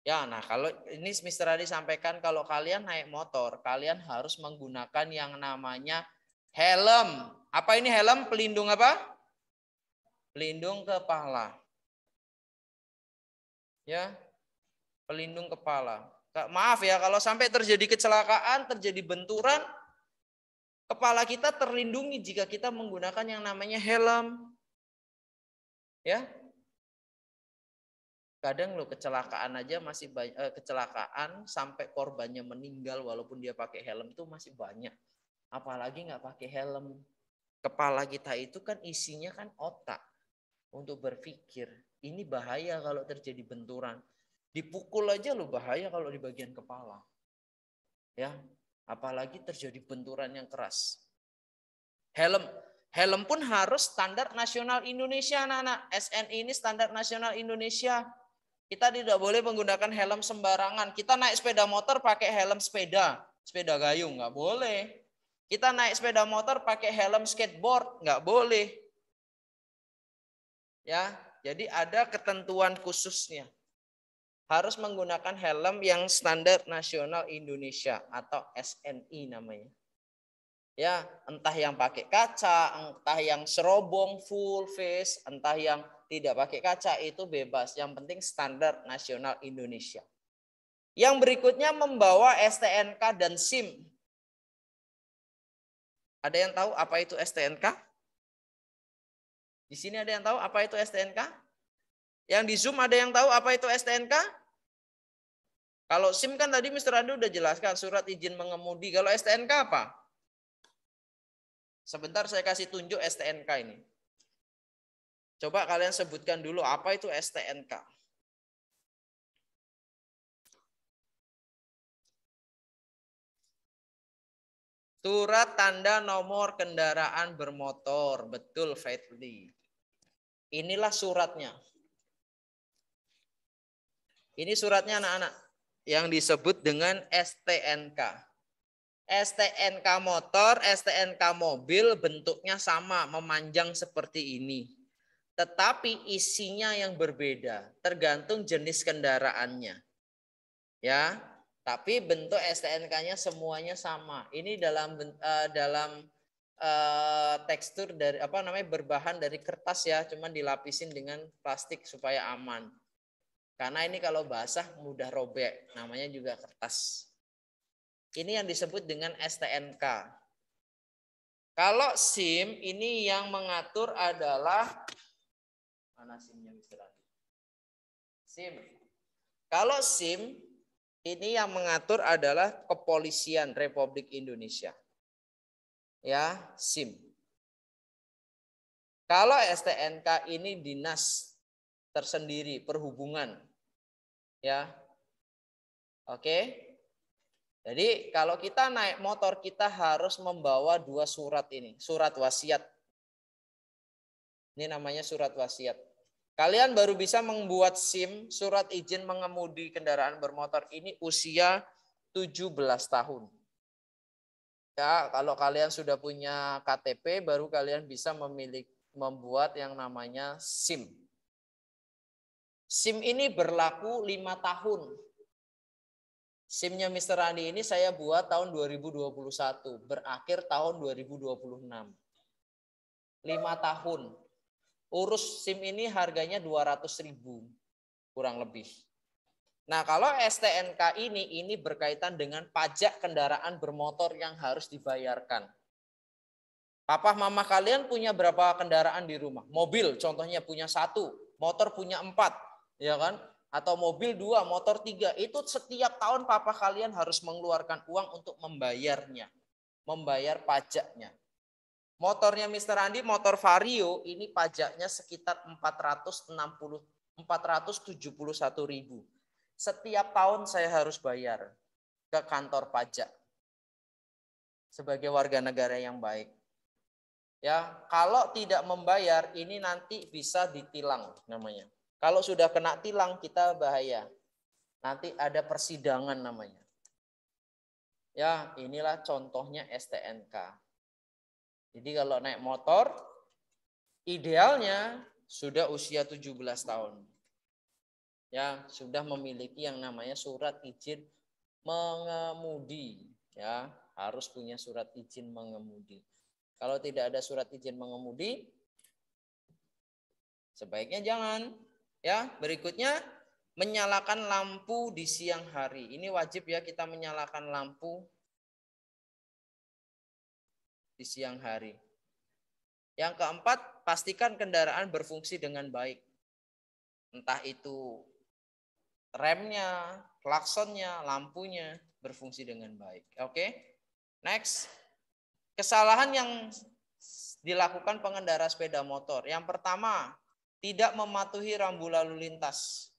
S2: Ya, nah kalau ini Mr. Adi sampaikan kalau kalian naik motor, kalian harus menggunakan yang namanya helm. Apa ini helm? Pelindung apa? pelindung kepala. Ya, pelindung kepala. Maaf ya, kalau sampai terjadi kecelakaan, terjadi benturan, kepala kita terlindungi jika kita menggunakan yang namanya helm. Ya, kadang lo kecelakaan aja masih banyak eh, kecelakaan sampai korbannya meninggal walaupun dia pakai helm itu masih banyak apalagi nggak pakai helm kepala kita itu kan isinya kan otak untuk berpikir. Ini bahaya kalau terjadi benturan. Dipukul aja lo bahaya kalau di bagian kepala. Ya, apalagi terjadi benturan yang keras. Helm helm pun harus standar nasional Indonesia anak-anak. SNI ini standar nasional Indonesia. Kita tidak boleh menggunakan helm sembarangan. Kita naik sepeda motor pakai helm sepeda, sepeda gayung nggak boleh. Kita naik sepeda motor pakai helm skateboard nggak boleh. Ya, jadi ada ketentuan khususnya. Harus menggunakan helm yang standar nasional Indonesia atau SNI namanya. Ya, entah yang pakai kaca, entah yang serobong full face, entah yang tidak pakai kaca itu bebas. Yang penting standar nasional Indonesia. Yang berikutnya membawa STNK dan SIM. Ada yang tahu apa itu STNK? Di sini ada yang tahu apa itu STNK? Yang di Zoom ada yang tahu apa itu STNK? Kalau SIM kan tadi Mr. Andi udah jelaskan surat izin mengemudi. Kalau STNK apa? Sebentar saya kasih tunjuk STNK ini. Coba kalian sebutkan dulu apa itu STNK. Surat tanda nomor kendaraan bermotor. Betul, Faithly. Inilah suratnya. Ini suratnya anak-anak yang disebut dengan STNK. STNK motor, STNK mobil bentuknya sama, memanjang seperti ini. Tetapi isinya yang berbeda, tergantung jenis kendaraannya. Ya, tapi bentuk STNK-nya semuanya sama. Ini dalam uh, dalam uh, tekstur dari apa namanya berbahan dari kertas ya, cuman dilapisin dengan plastik supaya aman. Karena ini kalau basah mudah robek, namanya juga kertas. Ini yang disebut dengan STNK. Kalau SIM ini yang mengatur adalah mana SIM-nya Mr. SIM. Kalau SIM ini yang mengatur adalah Kepolisian Republik Indonesia. Ya, SIM. Kalau STNK ini dinas tersendiri perhubungan Ya. Oke. Jadi kalau kita naik motor kita harus membawa dua surat ini, surat wasiat. Ini namanya surat wasiat. Kalian baru bisa membuat SIM, surat izin mengemudi kendaraan bermotor ini usia 17 tahun. Ya, kalau kalian sudah punya KTP baru kalian bisa memiliki membuat yang namanya SIM. SIM ini berlaku lima tahun. SIM-nya Mr. Rani ini saya buat tahun 2021, berakhir tahun 2026. Lima tahun. Urus SIM ini harganya 200 ribu, kurang lebih. Nah kalau STNK ini, ini berkaitan dengan pajak kendaraan bermotor yang harus dibayarkan. Papa mama kalian punya berapa kendaraan di rumah? Mobil contohnya punya satu, motor punya empat ya kan? Atau mobil dua, motor tiga. Itu setiap tahun papa kalian harus mengeluarkan uang untuk membayarnya. Membayar pajaknya. Motornya Mr. Andi, motor Vario, ini pajaknya sekitar 460 471 ribu. Setiap tahun saya harus bayar ke kantor pajak sebagai warga negara yang baik. Ya, kalau tidak membayar ini nanti bisa ditilang namanya. Kalau sudah kena tilang kita bahaya. Nanti ada persidangan namanya. Ya, inilah contohnya STNK. Jadi kalau naik motor, idealnya sudah usia 17 tahun. Ya, sudah memiliki yang namanya surat izin mengemudi. Ya, harus punya surat izin mengemudi. Kalau tidak ada surat izin mengemudi, sebaiknya jangan. Ya, berikutnya menyalakan lampu di siang hari. Ini wajib ya kita menyalakan lampu di siang hari. Yang keempat, pastikan kendaraan berfungsi dengan baik. Entah itu remnya, klaksonnya, lampunya berfungsi dengan baik. Oke. Next. Kesalahan yang dilakukan pengendara sepeda motor. Yang pertama, tidak mematuhi rambu lalu lintas.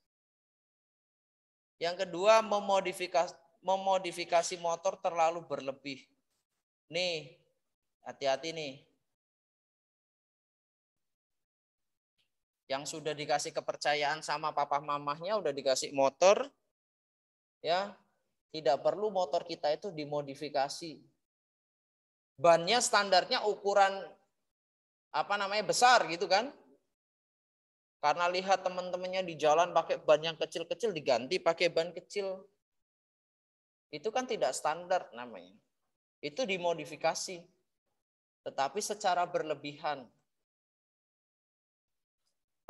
S2: Yang kedua, memodifikasi, memodifikasi motor terlalu berlebih. Nih, hati-hati nih. Yang sudah dikasih kepercayaan sama papa mamahnya, udah dikasih motor, ya tidak perlu motor kita itu dimodifikasi. Bannya standarnya ukuran apa namanya besar gitu kan? Karena lihat teman-temannya di jalan pakai ban yang kecil-kecil diganti pakai ban kecil. Itu kan tidak standar namanya. Itu dimodifikasi. Tetapi secara berlebihan.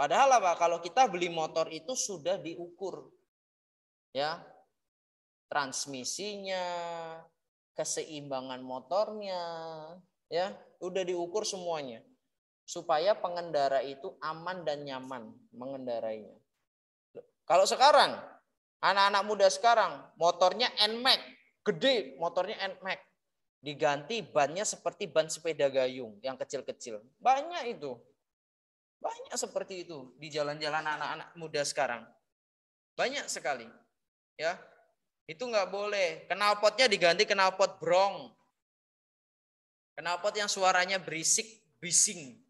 S2: Padahal apa? Kalau kita beli motor itu sudah diukur. Ya. Transmisinya, keseimbangan motornya, ya, udah diukur semuanya supaya pengendara itu aman dan nyaman mengendarainya. Kalau sekarang anak-anak muda sekarang motornya NMAX, gede motornya NMAX, diganti bannya seperti ban sepeda gayung yang kecil-kecil. Banyak itu. Banyak seperti itu di jalan-jalan anak-anak muda sekarang. Banyak sekali. Ya. Itu nggak boleh. Knalpotnya diganti knalpot brong. Knalpot yang suaranya berisik, bising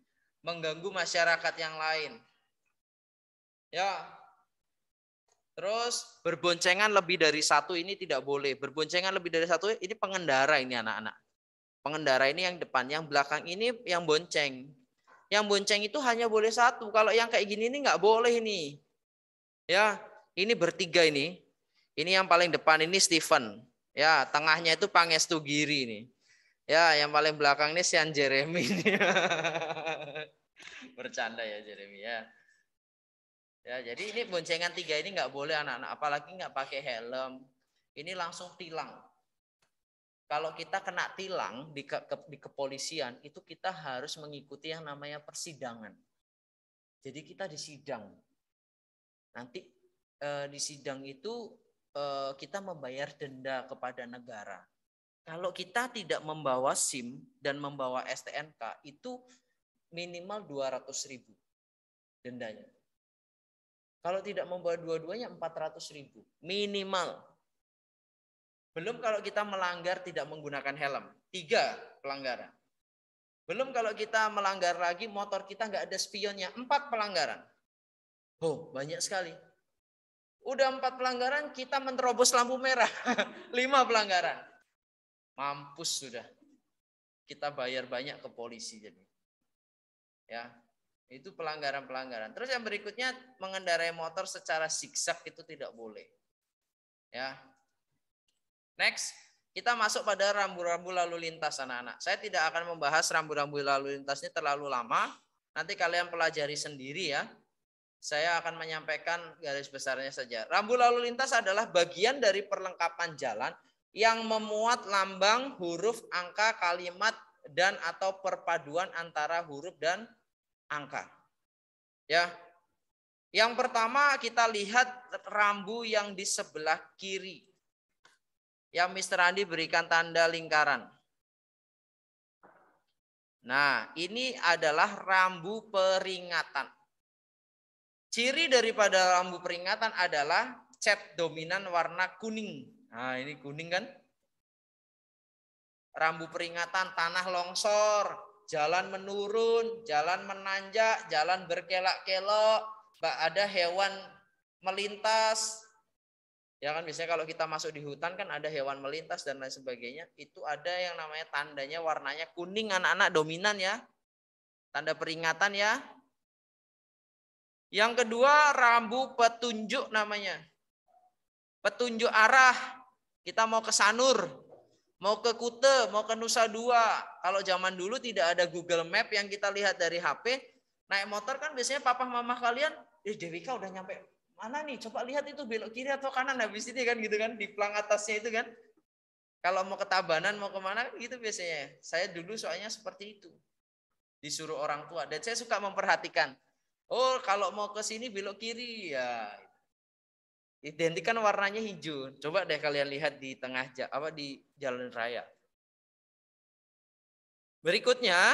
S2: mengganggu masyarakat yang lain. Ya. Terus berboncengan lebih dari satu ini tidak boleh. Berboncengan lebih dari satu ini pengendara ini anak-anak. Pengendara ini yang depan, yang belakang ini yang bonceng. Yang bonceng itu hanya boleh satu. Kalau yang kayak gini ini nggak boleh ini. Ya, ini bertiga ini. Ini yang paling depan ini Stephen. Ya, tengahnya itu Pangestu Giri ini. Ya, yang paling belakang ini Sian Jeremy. (laughs) Bercanda ya Jeremy ya. Ya, jadi ini boncengan tiga ini nggak boleh anak-anak, apalagi nggak pakai helm. Ini langsung tilang. Kalau kita kena tilang di, ke, di kepolisian, itu kita harus mengikuti yang namanya persidangan. Jadi kita disidang. Nanti eh, di sidang itu eh, kita membayar denda kepada negara. Kalau kita tidak membawa SIM dan membawa STNK, itu minimal 200 ribu dendanya. Kalau tidak membawa dua-duanya 400 ribu minimal. Belum kalau kita melanggar tidak menggunakan helm. Tiga pelanggaran. Belum kalau kita melanggar lagi motor kita nggak ada spionnya. Empat pelanggaran. Oh banyak sekali. Udah empat pelanggaran kita menerobos lampu merah. (laughs) Lima pelanggaran. Mampus sudah. Kita bayar banyak ke polisi jadi. Ya, itu pelanggaran-pelanggaran. Terus yang berikutnya mengendarai motor secara siksak itu tidak boleh. Ya. Next, kita masuk pada rambu-rambu lalu lintas anak-anak. Saya tidak akan membahas rambu-rambu lalu lintas ini terlalu lama. Nanti kalian pelajari sendiri ya. Saya akan menyampaikan garis besarnya saja. Rambu lalu lintas adalah bagian dari perlengkapan jalan yang memuat lambang, huruf, angka, kalimat, dan atau perpaduan antara huruf dan angka. Ya. Yang pertama kita lihat rambu yang di sebelah kiri. Yang Mr. Andi berikan tanda lingkaran. Nah, ini adalah rambu peringatan. Ciri daripada rambu peringatan adalah cat dominan warna kuning. Nah, ini kuning kan? Rambu peringatan tanah longsor, jalan menurun, jalan menanjak, jalan berkelak-kelok, ada hewan melintas. Ya kan biasanya kalau kita masuk di hutan kan ada hewan melintas dan lain sebagainya. Itu ada yang namanya tandanya warnanya kuning anak-anak dominan ya. Tanda peringatan ya. Yang kedua rambu petunjuk namanya. Petunjuk arah kita mau ke Sanur, mau ke Kute, mau ke Nusa Dua. Kalau zaman dulu tidak ada Google Map yang kita lihat dari HP, naik motor kan biasanya papa mama kalian, eh Dewika udah nyampe mana nih? Coba lihat itu belok kiri atau kanan habis ini kan gitu kan di pelang atasnya itu kan. Kalau mau ke Tabanan mau ke mana gitu biasanya. Saya dulu soalnya seperti itu. Disuruh orang tua dan saya suka memperhatikan. Oh kalau mau ke sini belok kiri ya Identik kan warnanya hijau. Coba deh kalian lihat di tengah apa di jalan raya. Berikutnya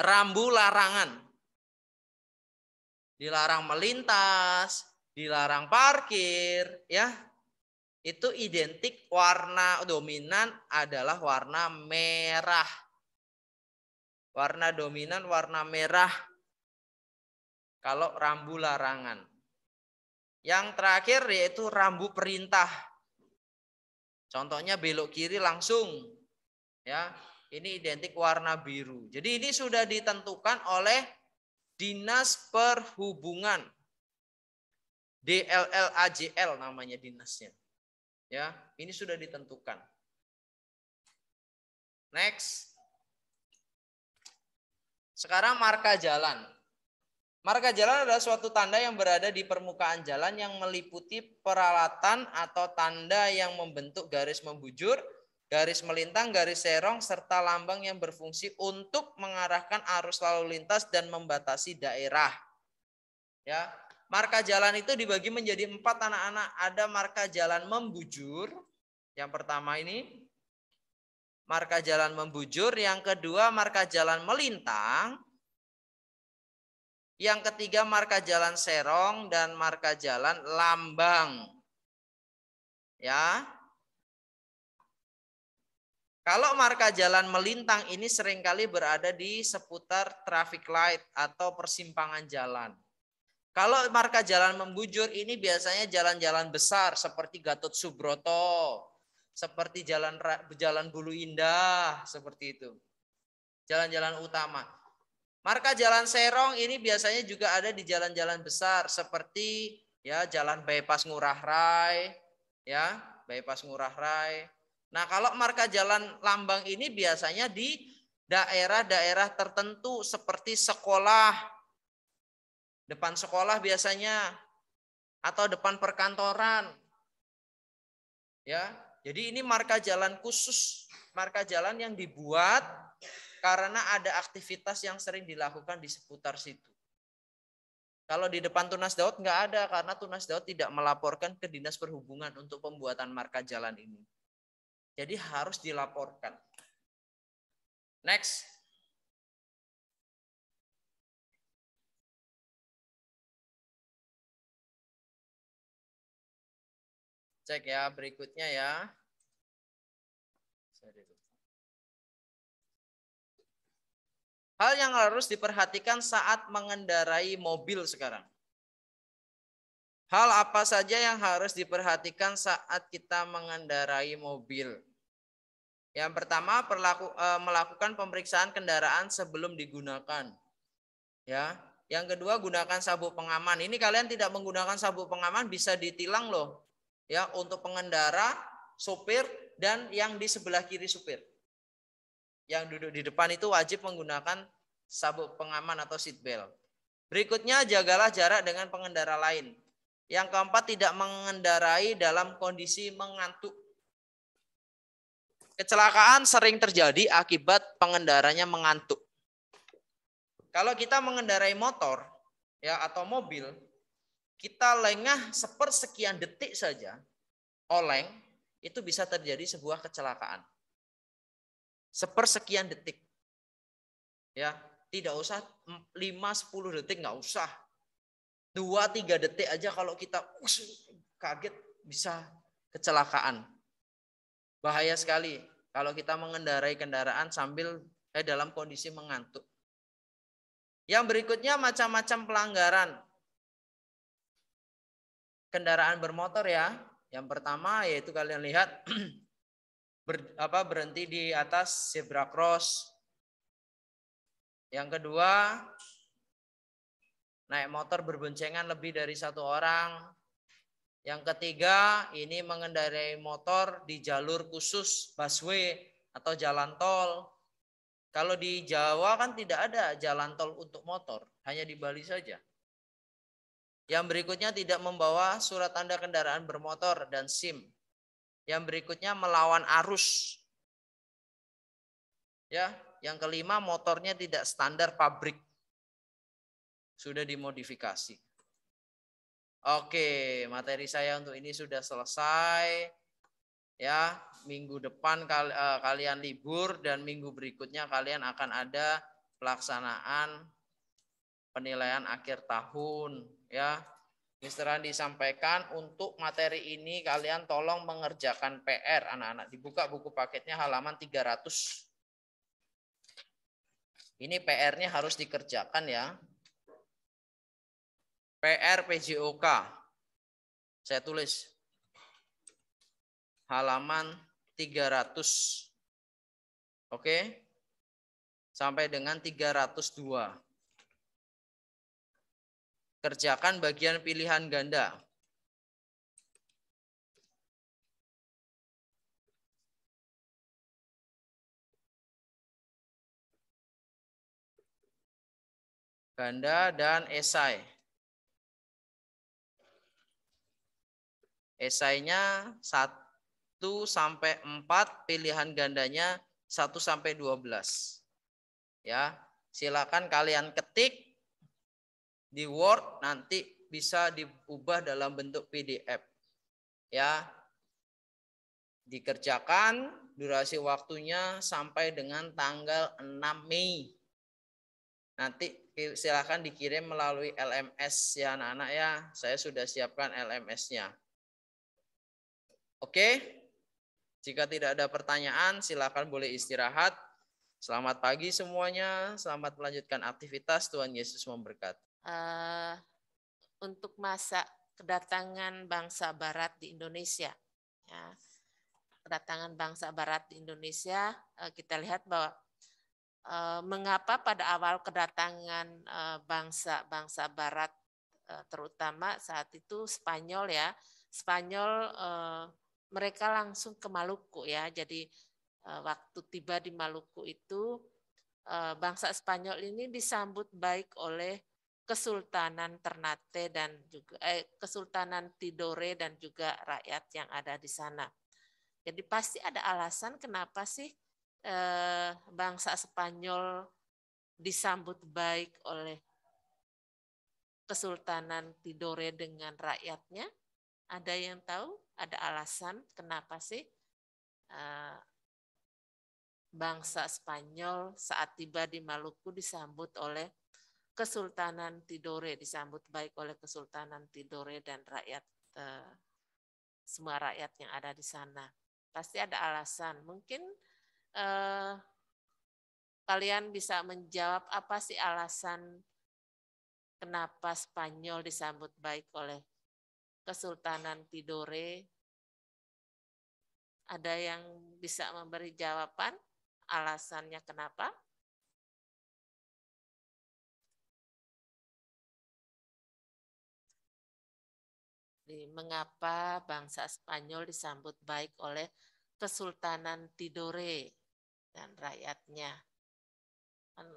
S2: rambu larangan. Dilarang melintas, dilarang parkir, ya. Itu identik warna dominan adalah warna merah. Warna dominan warna merah. Kalau rambu larangan. Yang terakhir yaitu rambu perintah. Contohnya belok kiri langsung. Ya, ini identik warna biru. Jadi ini sudah ditentukan oleh Dinas Perhubungan. DLLAJL namanya dinasnya. Ya, ini sudah ditentukan. Next. Sekarang marka jalan. Marka jalan adalah suatu tanda yang berada di permukaan jalan yang meliputi peralatan atau tanda yang membentuk garis membujur, garis melintang, garis serong, serta lambang yang berfungsi untuk mengarahkan arus lalu lintas dan membatasi daerah. Ya, marka jalan itu dibagi menjadi empat anak-anak. Ada marka jalan membujur. Yang pertama ini marka jalan membujur. Yang kedua marka jalan melintang. Yang ketiga marka jalan serong dan marka jalan lambang. Ya, kalau marka jalan melintang ini sering kali berada di seputar traffic light atau persimpangan jalan. Kalau marka jalan membujur ini biasanya jalan-jalan besar seperti Gatot Subroto, seperti jalan jalan Bulu Indah, seperti itu. Jalan-jalan utama. Marka jalan Serong ini biasanya juga ada di jalan-jalan besar seperti ya jalan bypass Ngurah Rai, ya, bypass Ngurah Rai, Nah, kalau marka jalan lambang ini biasanya di daerah-daerah tertentu seperti sekolah, depan sekolah biasanya, atau depan perkantoran. Ya, jadi ini marka jalan khusus, marka jalan yang dibuat karena ada aktivitas yang sering dilakukan di seputar situ. Kalau di depan Tunas Daud nggak ada karena Tunas Daud tidak melaporkan ke Dinas Perhubungan untuk pembuatan marka jalan ini. Jadi harus dilaporkan. Next. Cek ya berikutnya ya. Hal yang harus diperhatikan saat mengendarai mobil sekarang. Hal apa saja yang harus diperhatikan saat kita mengendarai mobil? Yang pertama, perlaku, e, melakukan pemeriksaan kendaraan sebelum digunakan. Ya. Yang kedua, gunakan sabuk pengaman. Ini kalian tidak menggunakan sabuk pengaman bisa ditilang loh. Ya, untuk pengendara, sopir dan yang di sebelah kiri supir. Yang duduk di depan itu wajib menggunakan sabuk pengaman atau seat belt. Berikutnya, jagalah jarak dengan pengendara lain. Yang keempat tidak mengendarai dalam kondisi mengantuk. Kecelakaan sering terjadi akibat pengendaranya mengantuk. Kalau kita mengendarai motor ya atau mobil, kita lengah sepersekian detik saja, oleng, itu bisa terjadi sebuah kecelakaan. Sepersekian detik. Ya, tidak usah 5 10 detik nggak usah Dua, tiga detik aja kalau kita kaget bisa kecelakaan. Bahaya sekali kalau kita mengendarai kendaraan sambil eh, dalam kondisi mengantuk. Yang berikutnya macam-macam pelanggaran. Kendaraan bermotor ya. Yang pertama yaitu kalian lihat (clears throat) ber, apa berhenti di atas zebra cross. Yang kedua naik motor berboncengan lebih dari satu orang. Yang ketiga, ini mengendarai motor di jalur khusus busway atau jalan tol. Kalau di Jawa kan tidak ada jalan tol untuk motor, hanya di Bali saja. Yang berikutnya tidak membawa surat tanda kendaraan bermotor dan SIM. Yang berikutnya melawan arus. Ya, yang kelima motornya tidak standar pabrik sudah dimodifikasi. Oke, materi saya untuk ini sudah selesai. Ya, minggu depan kal uh, kalian libur dan minggu berikutnya kalian akan ada pelaksanaan penilaian akhir tahun, ya. Mister Andi sampaikan untuk materi ini kalian tolong mengerjakan PR anak-anak. Dibuka buku paketnya halaman 300. Ini PR-nya harus dikerjakan ya. PR PJOK. Saya tulis halaman 300. Oke. Sampai dengan 302. Kerjakan bagian pilihan ganda. Ganda dan esai. Esainya 1 sampai 4, pilihan gandanya 1 sampai 12. Ya, silakan kalian ketik di Word nanti bisa diubah dalam bentuk PDF. Ya. Dikerjakan durasi waktunya sampai dengan tanggal 6 Mei. Nanti silakan dikirim melalui LMS ya anak-anak ya. Saya sudah siapkan LMS-nya. Oke. Jika tidak ada pertanyaan, silakan boleh istirahat. Selamat pagi semuanya. Selamat melanjutkan aktivitas. Tuhan Yesus memberkati uh,
S4: untuk masa kedatangan bangsa Barat di Indonesia. Ya. Kedatangan bangsa Barat di Indonesia, uh, kita lihat bahwa uh, mengapa pada awal kedatangan uh, bangsa bangsa Barat, terutama saat itu Spanyol ya, Spanyol mereka langsung ke Maluku ya, jadi uh, waktu tiba di Maluku itu bangsa Spanyol ini disambut baik oleh Kesultanan Ternate dan juga eh, Kesultanan Tidore dan juga rakyat yang ada di sana. Jadi pasti ada alasan kenapa sih eh, bangsa Spanyol disambut baik oleh Kesultanan Tidore dengan rakyatnya. Ada yang tahu? Ada alasan kenapa sih eh, bangsa Spanyol saat tiba di Maluku disambut oleh Kesultanan Tidore disambut baik oleh Kesultanan Tidore dan rakyat eh, semua rakyat yang ada di sana. Pasti ada alasan. Mungkin eh, kalian bisa menjawab apa sih alasan kenapa Spanyol disambut baik oleh Kesultanan Tidore? Ada yang bisa memberi jawaban alasannya kenapa? mengapa bangsa Spanyol disambut baik oleh Kesultanan Tidore dan rakyatnya. Kan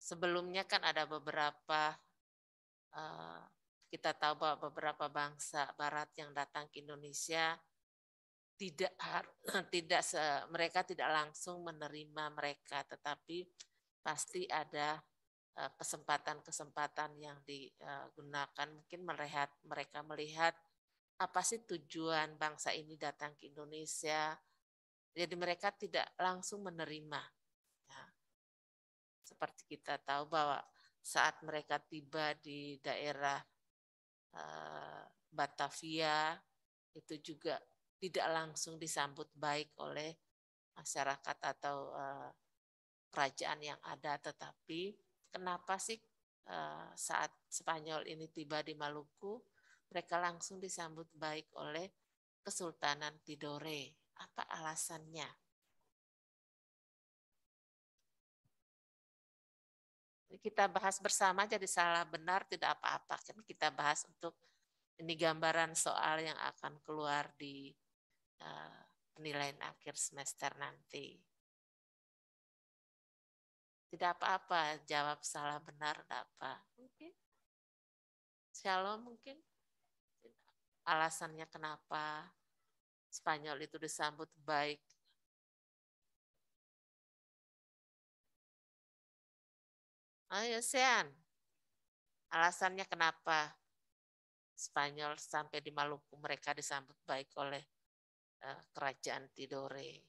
S4: sebelumnya kan ada beberapa eh, kita tahu bahwa beberapa bangsa Barat yang datang ke Indonesia tidak (clears throat) tidak mereka tidak langsung menerima mereka, tetapi pasti ada Eh, kesempatan-kesempatan yang digunakan. Mungkin melihat mereka melihat apa sih tujuan bangsa ini datang ke Indonesia. Jadi mereka tidak langsung menerima. Ya. seperti kita tahu bahwa saat mereka tiba di daerah Batavia itu juga tidak langsung disambut baik oleh masyarakat atau uh, kerajaan yang ada tetapi kenapa sih eh, saat Spanyol ini tiba di Maluku, mereka langsung disambut baik oleh Kesultanan Tidore. Apa alasannya? Kita bahas bersama jadi salah benar tidak apa-apa. Kan kita bahas untuk ini gambaran soal yang akan keluar di uh, penilaian akhir semester nanti. Tidak apa-apa, jawab salah benar tidak apa. Mungkin. Shalom mungkin. Alasannya kenapa Spanyol itu disambut baik. Ayo Sean. Alasannya kenapa Spanyol sampai di Maluku mereka disambut baik oleh uh, kerajaan Tidore.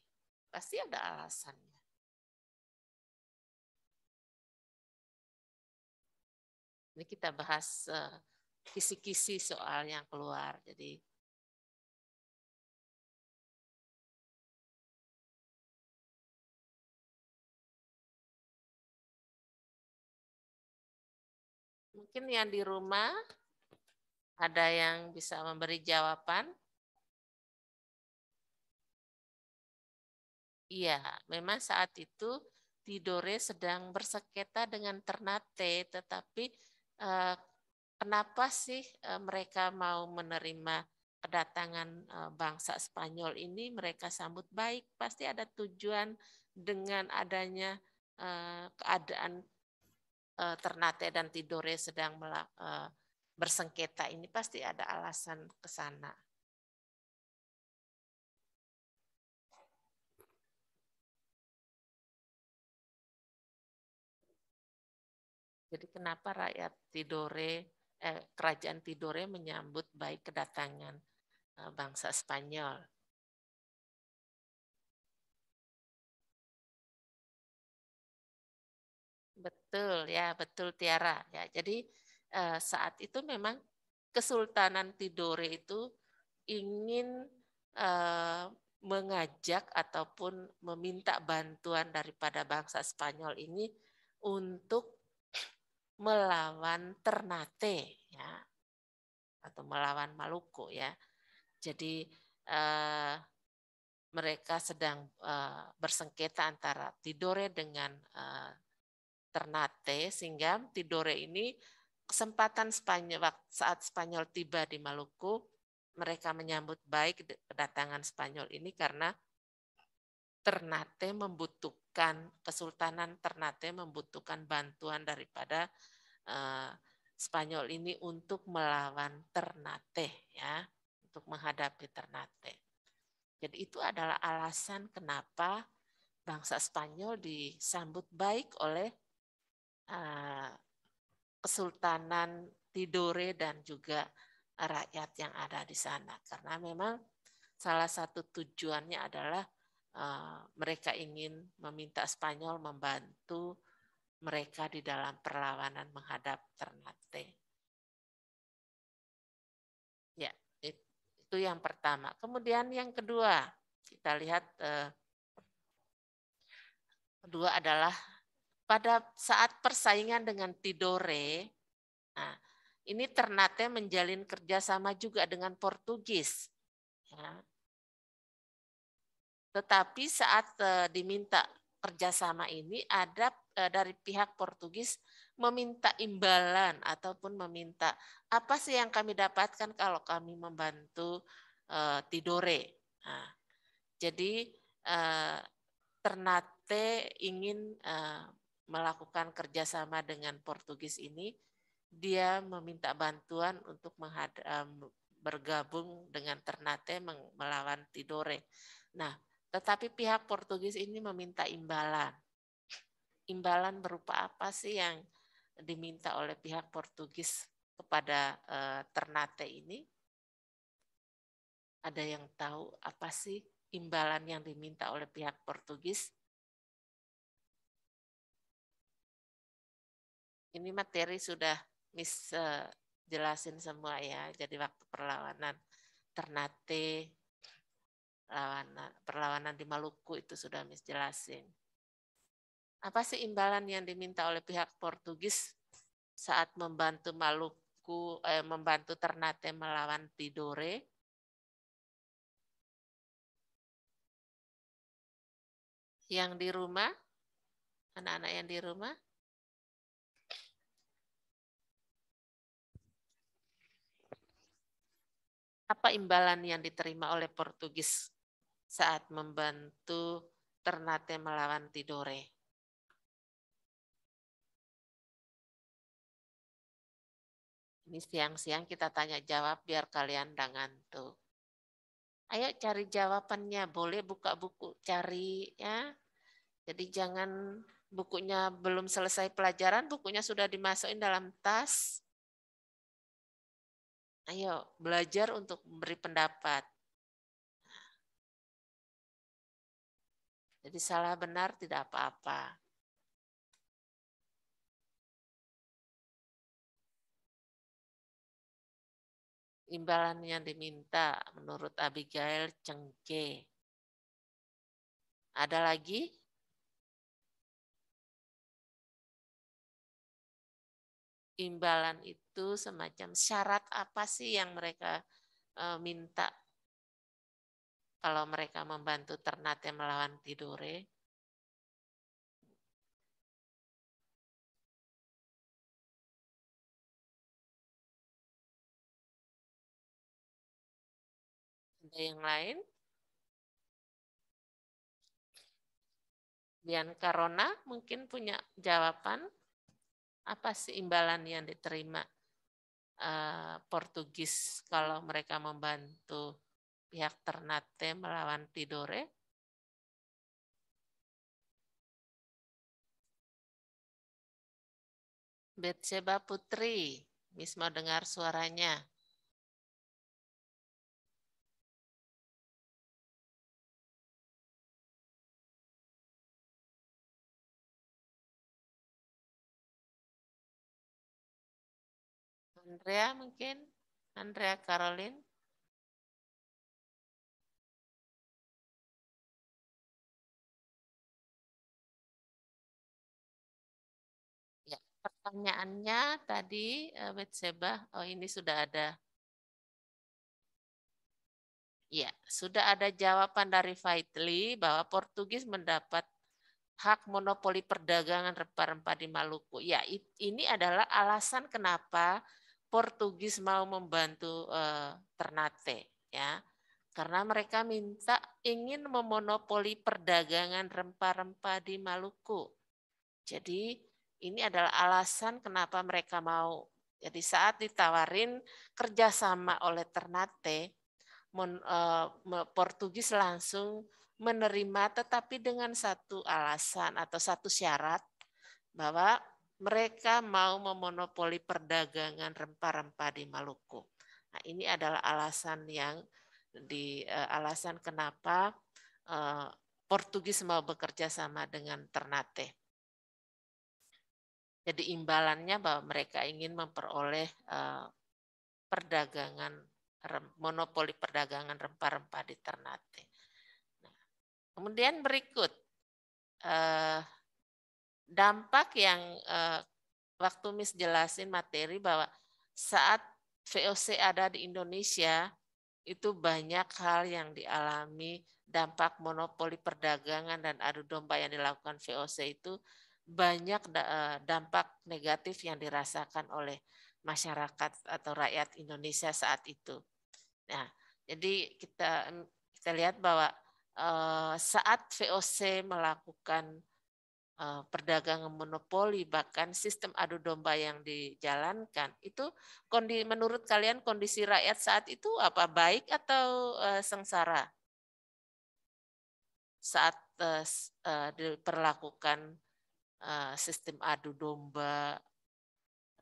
S4: Pasti ada alasannya. Ini kita bahas eh, kisi-kisi soal yang keluar. Jadi mungkin yang di rumah ada yang bisa memberi jawaban. Iya, memang saat itu Tidore sedang bersengketa dengan Ternate, tetapi Eh, kenapa sih eh, mereka mau menerima kedatangan eh, bangsa Spanyol ini mereka sambut baik pasti ada tujuan dengan adanya eh, keadaan Ternate dan Tidore sedang bersengketa ini pasti ada alasan ke sana. Jadi kenapa rakyat Tidore, eh, kerajaan Tidore menyambut baik kedatangan eh, bangsa Spanyol? Betul ya, betul Tiara. Ya, jadi eh, saat itu memang Kesultanan Tidore itu ingin eh, mengajak ataupun meminta bantuan daripada bangsa Spanyol ini untuk melawan Ternate ya atau melawan Maluku ya. Jadi eh, mereka sedang eh, bersengketa antara Tidore dengan eh, Ternate sehingga Tidore ini kesempatan Spanyol saat Spanyol tiba di Maluku mereka menyambut baik kedatangan Spanyol ini karena Ternate membutuhkan Kesultanan Ternate membutuhkan bantuan daripada uh, Spanyol ini untuk melawan Ternate ya, untuk menghadapi Ternate. Jadi itu adalah alasan kenapa bangsa Spanyol disambut baik oleh uh, Kesultanan Tidore dan juga rakyat yang ada di sana karena memang salah satu tujuannya adalah Eh, mereka ingin meminta Spanyol membantu mereka di dalam perlawanan menghadap Ternate. Ya, itu yang pertama. Kemudian yang kedua, kita lihat eh, kedua adalah pada saat persaingan dengan Tidore, nah, ini Ternate menjalin kerjasama juga dengan Portugis. Ya, tetapi saat uh, diminta kerjasama ini ada uh, dari pihak Portugis meminta imbalan ataupun meminta apa sih yang kami dapatkan kalau kami membantu uh, Tidore. Nah, jadi Ternate ingin melakukan kerjasama dengan Portugis ini, dia meminta bantuan untuk bergabung dengan Ternate melawan Tidore. Nah, tetapi pihak Portugis ini meminta imbalan. Imbalan berupa apa sih yang diminta oleh pihak Portugis kepada eh, Ternate ini? Ada yang tahu apa sih imbalan yang diminta oleh pihak Portugis? Ini materi sudah Miss uh, jelasin semua ya. Jadi waktu perlawanan Ternate perlawanan, perlawanan di Maluku itu sudah Miss jelasin. Apa sih imbalan yang diminta oleh pihak Portugis saat membantu Maluku, eh, membantu Ternate melawan Tidore? Yang di rumah, anak-anak yang di rumah, apa imbalan yang diterima oleh Portugis saat membantu Ternate melawan Tidore. Ini siang-siang kita tanya jawab biar kalian tidak ngantuk. Ayo cari jawabannya, boleh buka buku cari ya. Jadi jangan bukunya belum selesai pelajaran, bukunya sudah dimasukin dalam tas. Ayo belajar untuk memberi pendapat. Jadi salah benar tidak apa-apa. Imbalan yang diminta menurut Abigail cengke. Ada lagi? Imbalan itu itu semacam syarat apa sih yang mereka uh, minta kalau mereka membantu Ternate melawan Tidore? Ada yang lain? Bian Karona mungkin punya jawaban apa sih imbalan yang diterima uh, Portugis kalau mereka membantu pihak Ternate melawan Tidore? Betseba Putri, Miss mau dengar suaranya. Andrea mungkin, Andrea Caroline. Ya, pertanyaannya tadi uh, Betseba, oh ini sudah ada. Ya, sudah ada jawaban dari Faitli bahwa Portugis mendapat hak monopoli perdagangan rempah-rempah di Maluku. Ya, ini adalah alasan kenapa Portugis mau membantu uh, Ternate ya karena mereka minta ingin memonopoli perdagangan rempah-rempah di Maluku. Jadi ini adalah alasan kenapa mereka mau. Jadi saat ditawarin kerjasama oleh Ternate, uh, Portugis langsung menerima tetapi dengan satu alasan atau satu syarat bahwa mereka mau memonopoli perdagangan rempah-rempah di Maluku. Nah, ini adalah alasan yang di uh, alasan kenapa uh, Portugis mau bekerja sama dengan Ternate. Jadi imbalannya bahwa mereka ingin memperoleh uh, perdagangan monopoli perdagangan rempah-rempah di Ternate. Nah, kemudian berikut uh, dampak yang uh, waktu Miss jelasin materi bahwa saat VOC ada di Indonesia itu banyak hal yang dialami dampak monopoli perdagangan dan adu domba yang dilakukan VOC itu banyak eh, dampak negatif yang dirasakan oleh masyarakat atau rakyat Indonesia saat itu. Nah, jadi kita kita lihat bahwa uh, saat VOC melakukan Eh, perdagangan monopoli bahkan sistem adu domba yang dijalankan itu kondi menurut kalian kondisi rakyat saat itu apa baik atau uh, sengsara? Saat uh, diperlakukan uh, sistem adu domba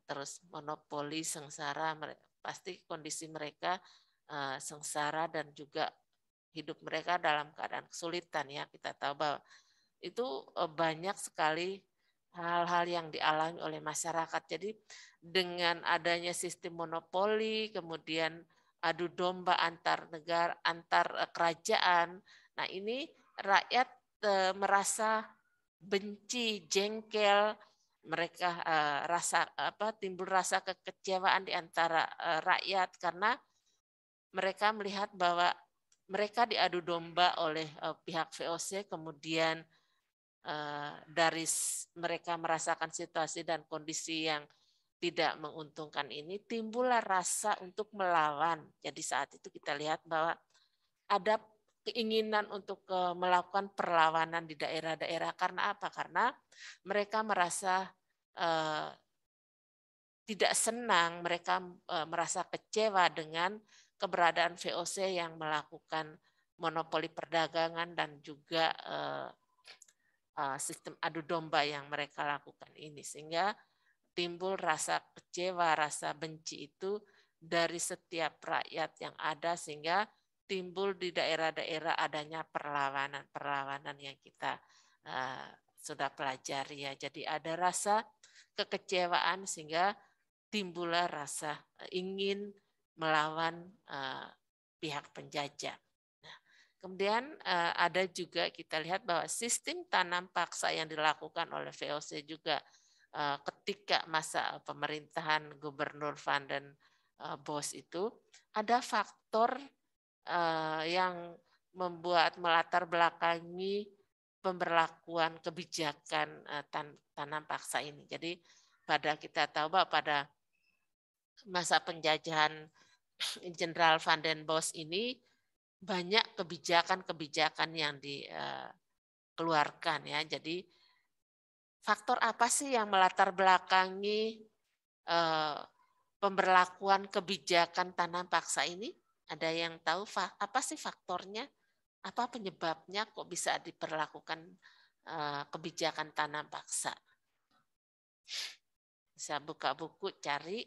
S4: terus monopoli sengsara pasti kondisi mereka uh, sengsara dan juga hidup mereka dalam keadaan kesulitan ya. Kita tahu bahwa itu eh, banyak sekali hal-hal yang dialami oleh masyarakat. Jadi dengan adanya sistem monopoli, kemudian adu domba antar negara, antar eh, kerajaan. Nah ini rakyat eh, merasa benci, jengkel, mereka rasa apa timbul rasa kekecewaan di antara rakyat karena mereka melihat bahwa mereka diadu domba oleh pihak VOC kemudian dari mereka merasakan situasi dan kondisi yang tidak menguntungkan ini timbullah rasa untuk melawan. Jadi saat itu kita lihat bahwa ada keinginan untuk eh, melakukan perlawanan di daerah-daerah karena apa? Karena mereka merasa eh, tidak senang, mereka merasa kecewa dengan keberadaan VOC yang melakukan monopoli perdagangan dan juga Uh, sistem adu domba yang mereka lakukan ini sehingga timbul rasa kecewa, rasa benci itu dari setiap rakyat yang ada sehingga timbul di daerah-daerah adanya perlawanan-perlawanan yang kita uh, sudah pelajari ya. Jadi ada rasa kekecewaan sehingga timbullah rasa ingin melawan uh, pihak penjajah. Kemudian eh, ada juga kita lihat bahwa sistem tanam paksa yang dilakukan oleh VOC juga eh, ketika masa pemerintahan Gubernur Van den eh, Bos itu ada faktor yang membuat melatar belakangi pemberlakuan kebijakan tanam paksa ini. Jadi pada kita tahu bahwa pada masa penjajahan (clears throat) Jenderal Van den Bos ini banyak kebijakan-kebijakan yang dikeluarkan ya. Jadi faktor apa sih yang melatar belakangi eh, pemberlakuan kebijakan tanam paksa ini? Ada yang tahu apa sih faktornya? Apa penyebabnya kok bisa diperlakukan eh, kebijakan tanam paksa? Bisa buka buku cari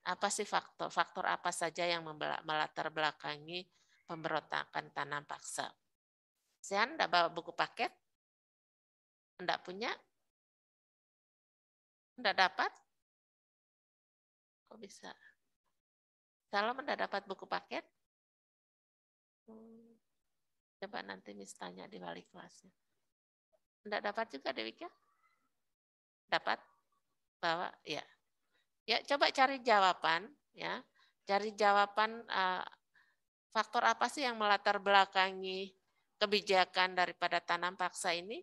S4: apa sih faktor faktor apa saja yang melatar belakangi pemberontakan tanam paksa. Saya Anda bawa buku paket? Anda punya? Tidak dapat? Kok bisa? Salam tidak dapat buku paket? Hmm. Coba nanti Miss tanya di balik kelasnya. Tidak dapat juga Dewika? Dapat? Bawa? Ya. Ya, coba cari jawaban ya. Cari jawaban uh, faktor apa sih yang melatar belakangi kebijakan daripada tanam paksa ini?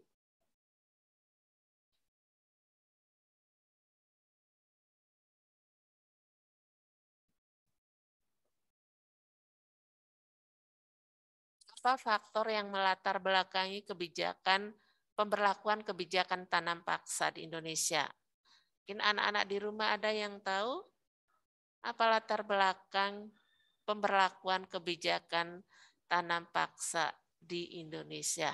S4: apa faktor yang melatar belakangi kebijakan pemberlakuan kebijakan tanam paksa di Indonesia? Mungkin anak-anak di rumah ada yang tahu apa latar belakang pemberlakuan kebijakan tanam paksa di Indonesia?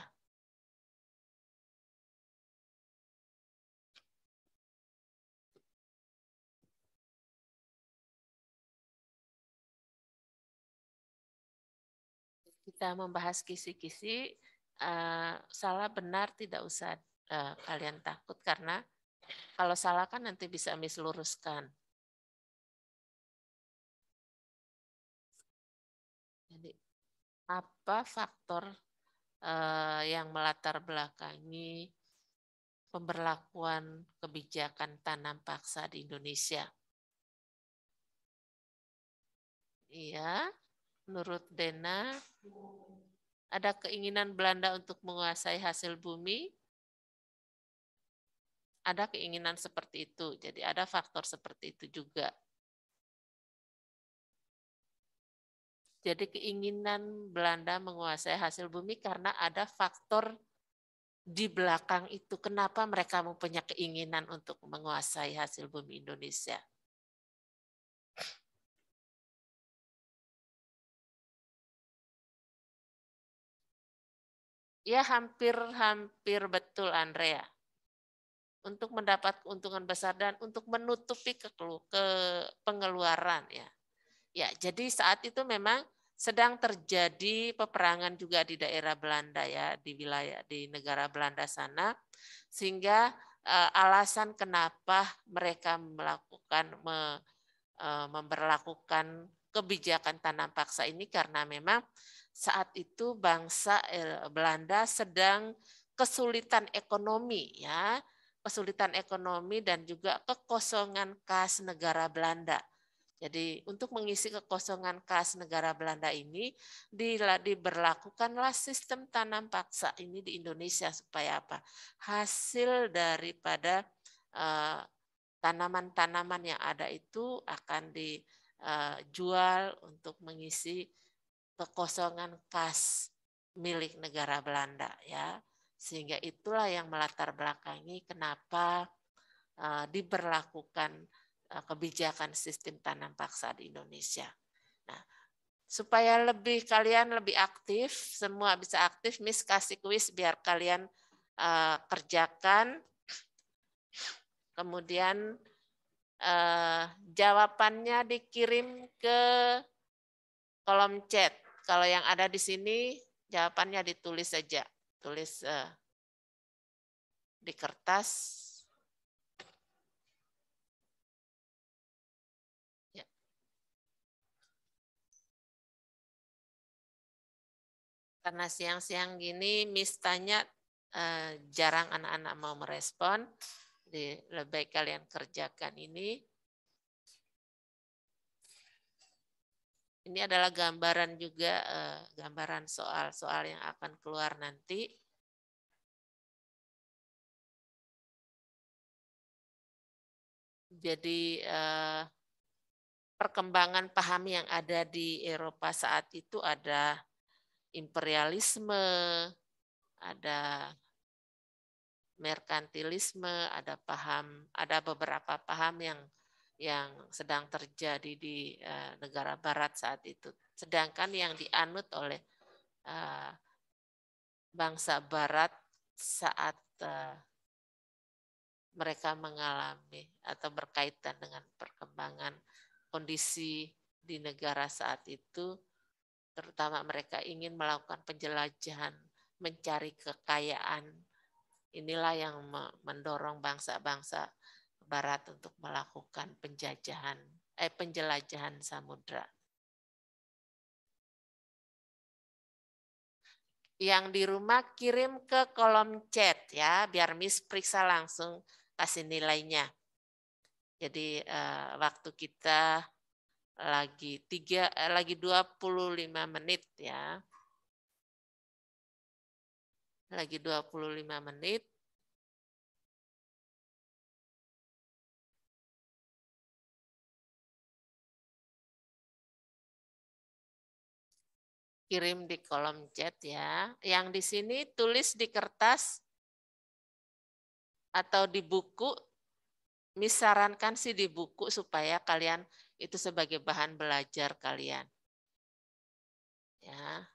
S4: kita membahas kisi-kisi, uh, salah benar tidak usah uh, kalian takut karena kalau salah kan nanti bisa misluruskan. Apa faktor uh, yang melatar belakangi pemberlakuan kebijakan tanam paksa di Indonesia? Iya, menurut Dena, ada keinginan Belanda untuk menguasai hasil bumi, ada keinginan seperti itu. Jadi ada faktor seperti itu juga. Jadi keinginan Belanda menguasai hasil bumi karena ada faktor di belakang itu. Kenapa mereka mempunyai keinginan untuk menguasai hasil bumi Indonesia? Ya hampir-hampir betul Andrea. Untuk mendapat keuntungan besar dan untuk menutupi ke, ke pengeluaran ya. Ya, jadi saat itu memang sedang terjadi peperangan juga di daerah Belanda ya, di wilayah di negara Belanda sana sehingga uh, alasan kenapa mereka melakukan me, uh, memperlakukan kebijakan tanam paksa ini karena memang saat itu bangsa eh, Belanda sedang kesulitan ekonomi ya, kesulitan ekonomi dan juga kekosongan kas negara Belanda. Jadi untuk mengisi kekosongan kas negara Belanda ini diberlakukanlah sistem tanam paksa ini di Indonesia supaya apa? Hasil daripada uh, tanaman-tanaman yang ada itu akan dijual uh, untuk mengisi kekosongan kas milik negara Belanda ya. Sehingga itulah yang melatar belakangi kenapa uh, diberlakukan kebijakan sistem tanam paksa di Indonesia. Nah, supaya lebih kalian lebih aktif, semua bisa aktif, Miss kasih kuis biar kalian uh, kerjakan. Kemudian uh, jawabannya dikirim ke kolom chat. Kalau yang ada di sini jawabannya ditulis saja, tulis uh, di kertas. Karena siang-siang gini Miss tanya uh, jarang anak-anak mau merespon, di lebih baik kalian kerjakan ini. Ini adalah gambaran juga eh, gambaran soal-soal yang akan keluar nanti. Jadi eh, perkembangan paham yang ada di Eropa saat itu ada imperialisme, ada merkantilisme, ada paham, ada beberapa paham yang yang sedang terjadi di uh, negara barat saat itu. Sedangkan yang dianut oleh uh, bangsa barat saat uh, mereka mengalami atau berkaitan dengan perkembangan kondisi di negara saat itu, terutama mereka ingin melakukan penjelajahan, mencari kekayaan. Inilah yang mendorong bangsa-bangsa Barat untuk melakukan penjajahan, eh penjelajahan samudra. Yang di rumah kirim ke kolom chat ya, biar Miss periksa langsung kasih nilainya. Jadi uh, waktu kita lagi tiga eh, lagi 25 menit ya. Lagi 25 menit. Kirim di kolom chat ya. Yang di sini tulis di kertas atau di buku misarankan sih di buku supaya kalian itu sebagai bahan belajar kalian. Ya.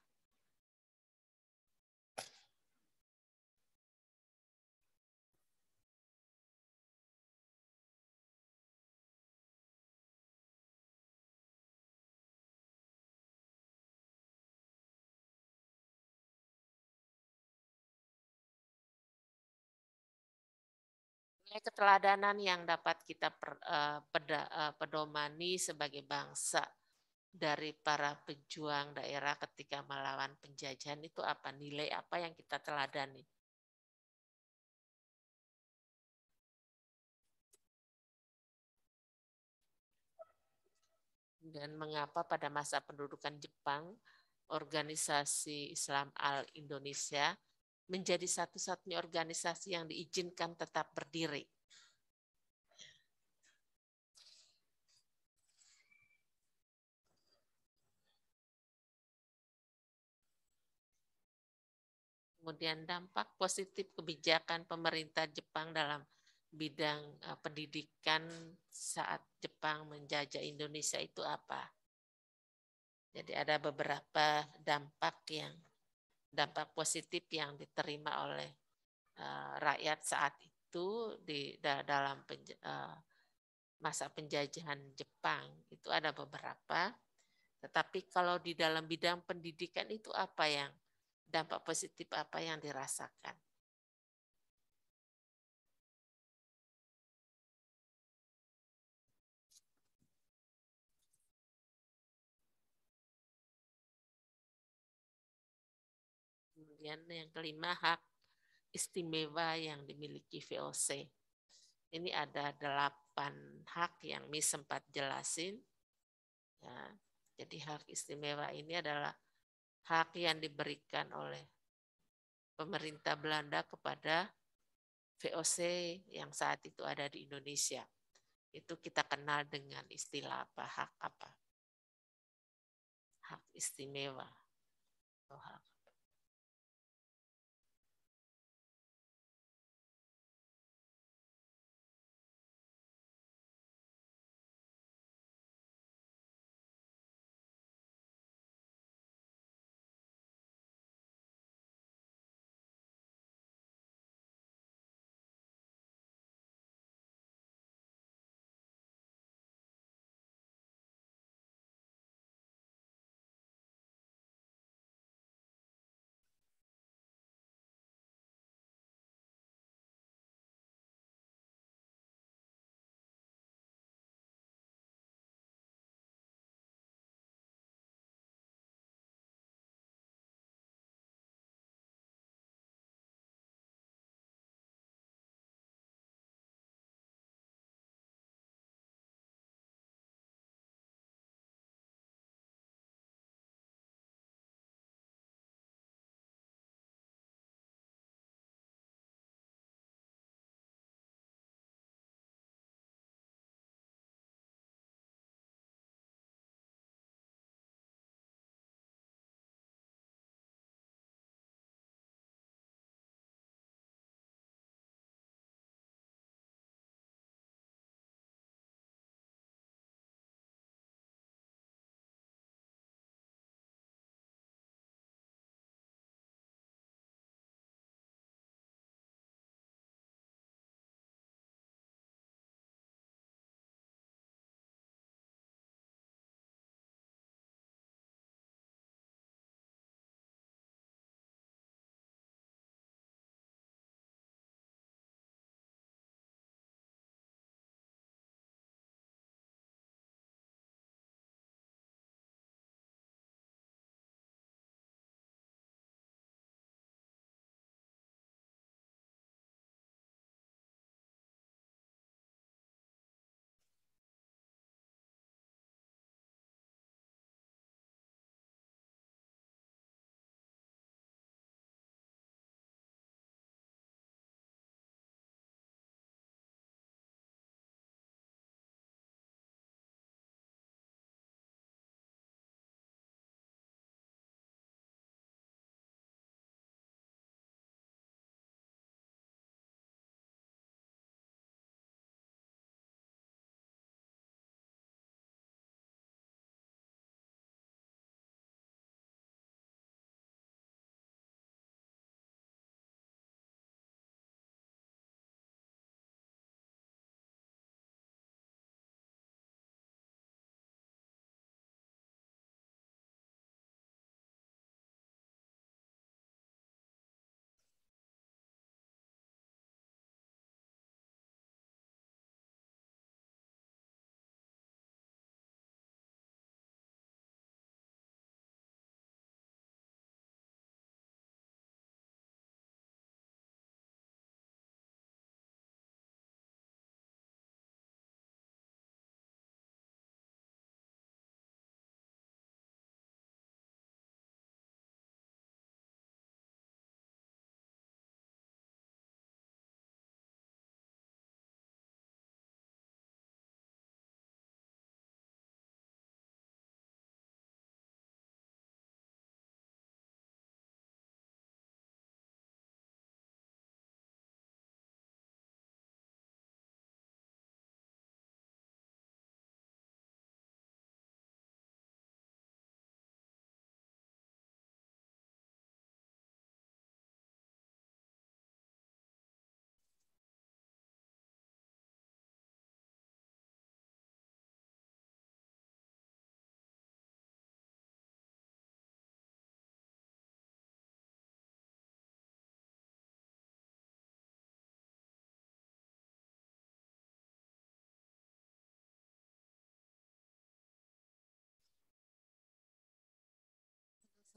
S4: Keteladanan yang dapat kita per, uh, peda, uh, pedomani sebagai bangsa dari para pejuang daerah ketika melawan penjajahan itu apa? Nilai apa yang kita teladani? Dan mengapa pada masa pendudukan Jepang organisasi Islam al Indonesia menjadi satu-satunya organisasi yang diizinkan tetap berdiri. Kemudian dampak positif kebijakan pemerintah Jepang dalam bidang eh, pendidikan saat Jepang menjajah Indonesia itu apa? Jadi ada beberapa dampak yang dampak positif yang diterima oleh uh, rakyat saat itu di da, dalam penj, uh, masa penjajahan Jepang. Itu ada beberapa. Tetapi kalau di dalam bidang pendidikan itu apa yang dampak positif apa yang dirasakan Kemudian yang kelima hak istimewa yang dimiliki VOC. Ini ada delapan hak yang Mi sempat jelasin. Ya, jadi hak istimewa ini adalah hak yang diberikan oleh pemerintah Belanda kepada VOC yang saat itu ada di Indonesia. Itu kita kenal dengan istilah apa? Hak apa? Hak istimewa. Oh, hak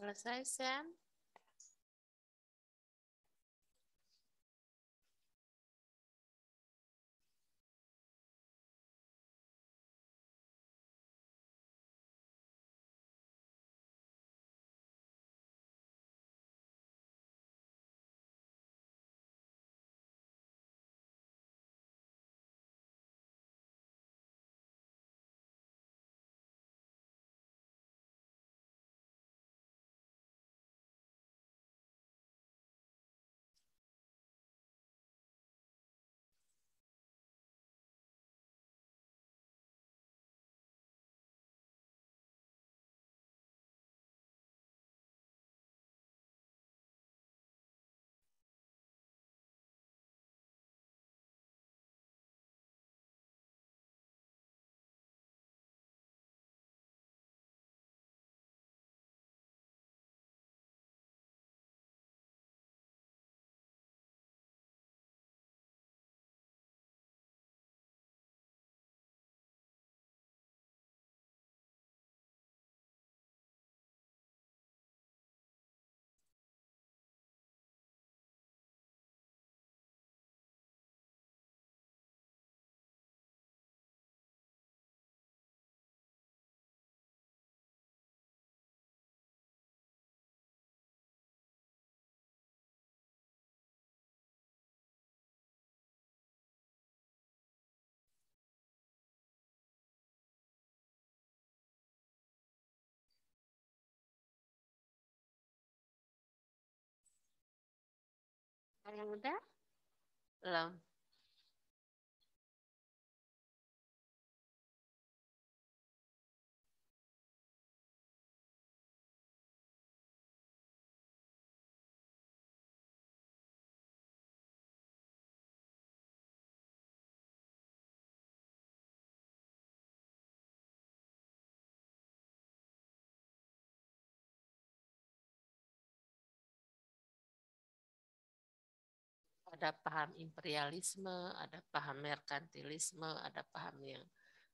S4: Selesai, Sam? Udah? Belum. Ada paham imperialisme, ada paham merkantilisme, ada paham yang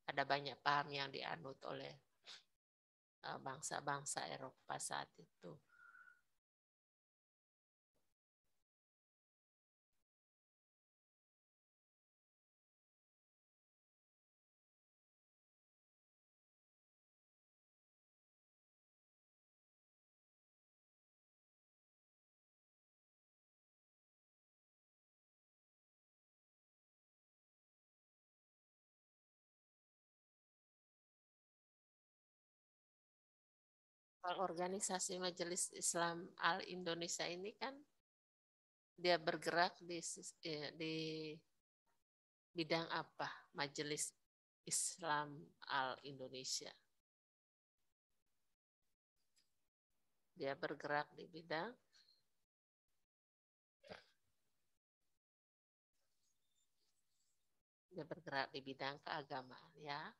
S4: ada banyak paham yang dianut oleh eh, bangsa-bangsa Eropa saat itu. Organisasi Majelis Islam Al Indonesia ini kan dia bergerak di ya, di bidang apa Majelis Islam Al Indonesia. Dia bergerak di bidang dia bergerak di bidang keagamaan ya.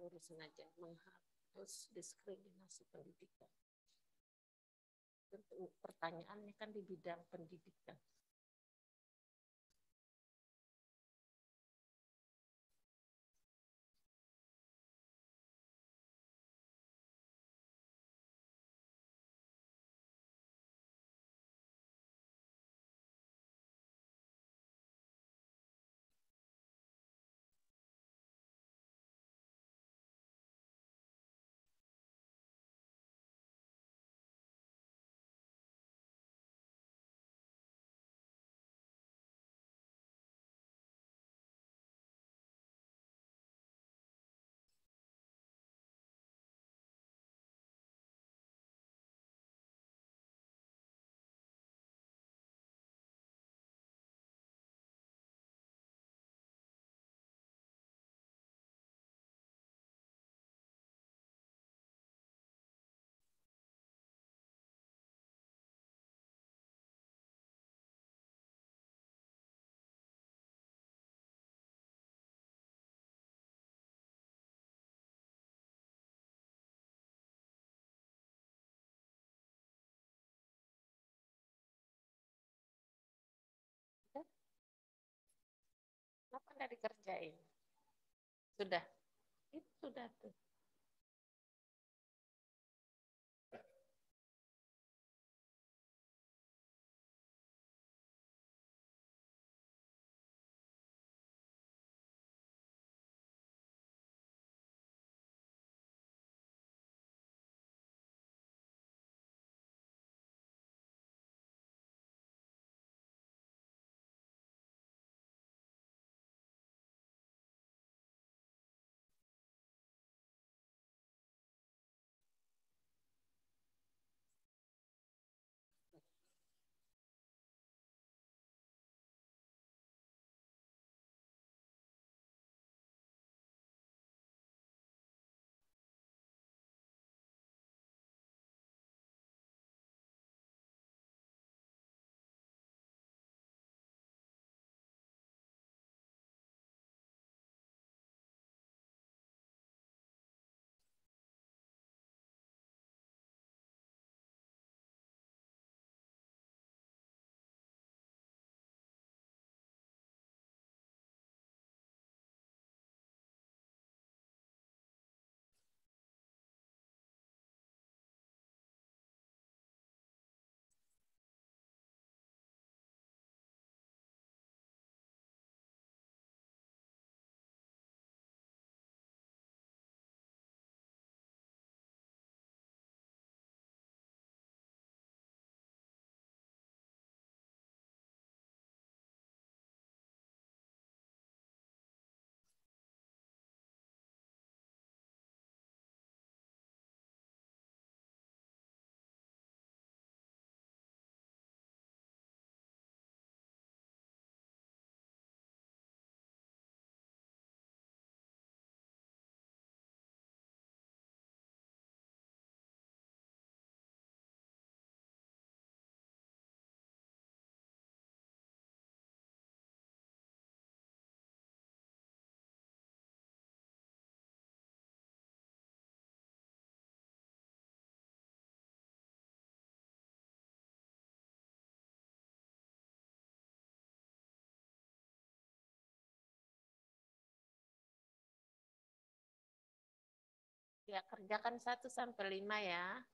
S4: Lurusin aja menghapus diskriminasi pendidikan. Pertanyaannya kan di bidang pendidikan. Nggak dikerjain? Sudah. Itu sudah tuh. Ya, kerjakan satu sampai lima ya.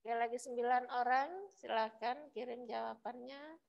S4: Oke, lagi sembilan orang, silakan kirim jawabannya.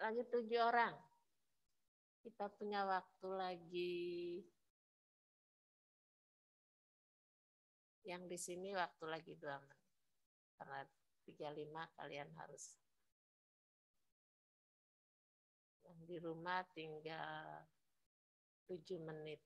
S4: Lagi tujuh orang. Kita punya waktu lagi yang di sini waktu lagi dua menit. Karena 35 kalian harus yang di rumah tinggal 7 menit.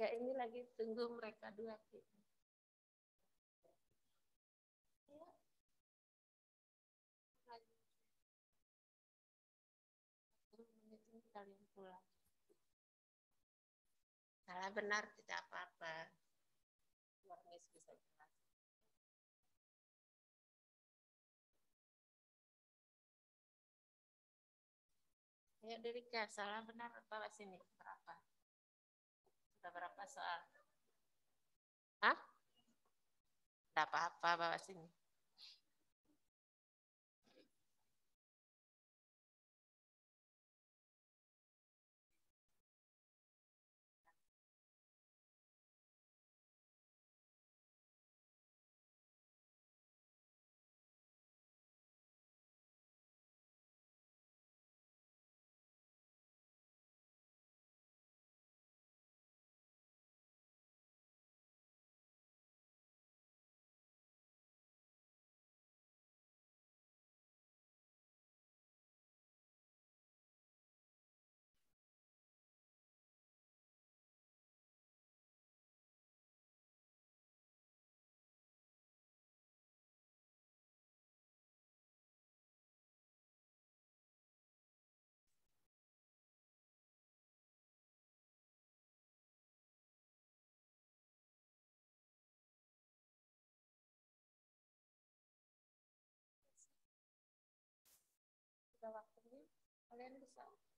S4: Ya ini lagi tunggu mereka dua. Ini kalian pulang. Salah benar tidak apa-apa. Ayo Dirika, salah benar bawa sini berapa? Sudah berapa soal? Hah? Tidak apa-apa bawa sini. Sudah waktunya, kalian bisa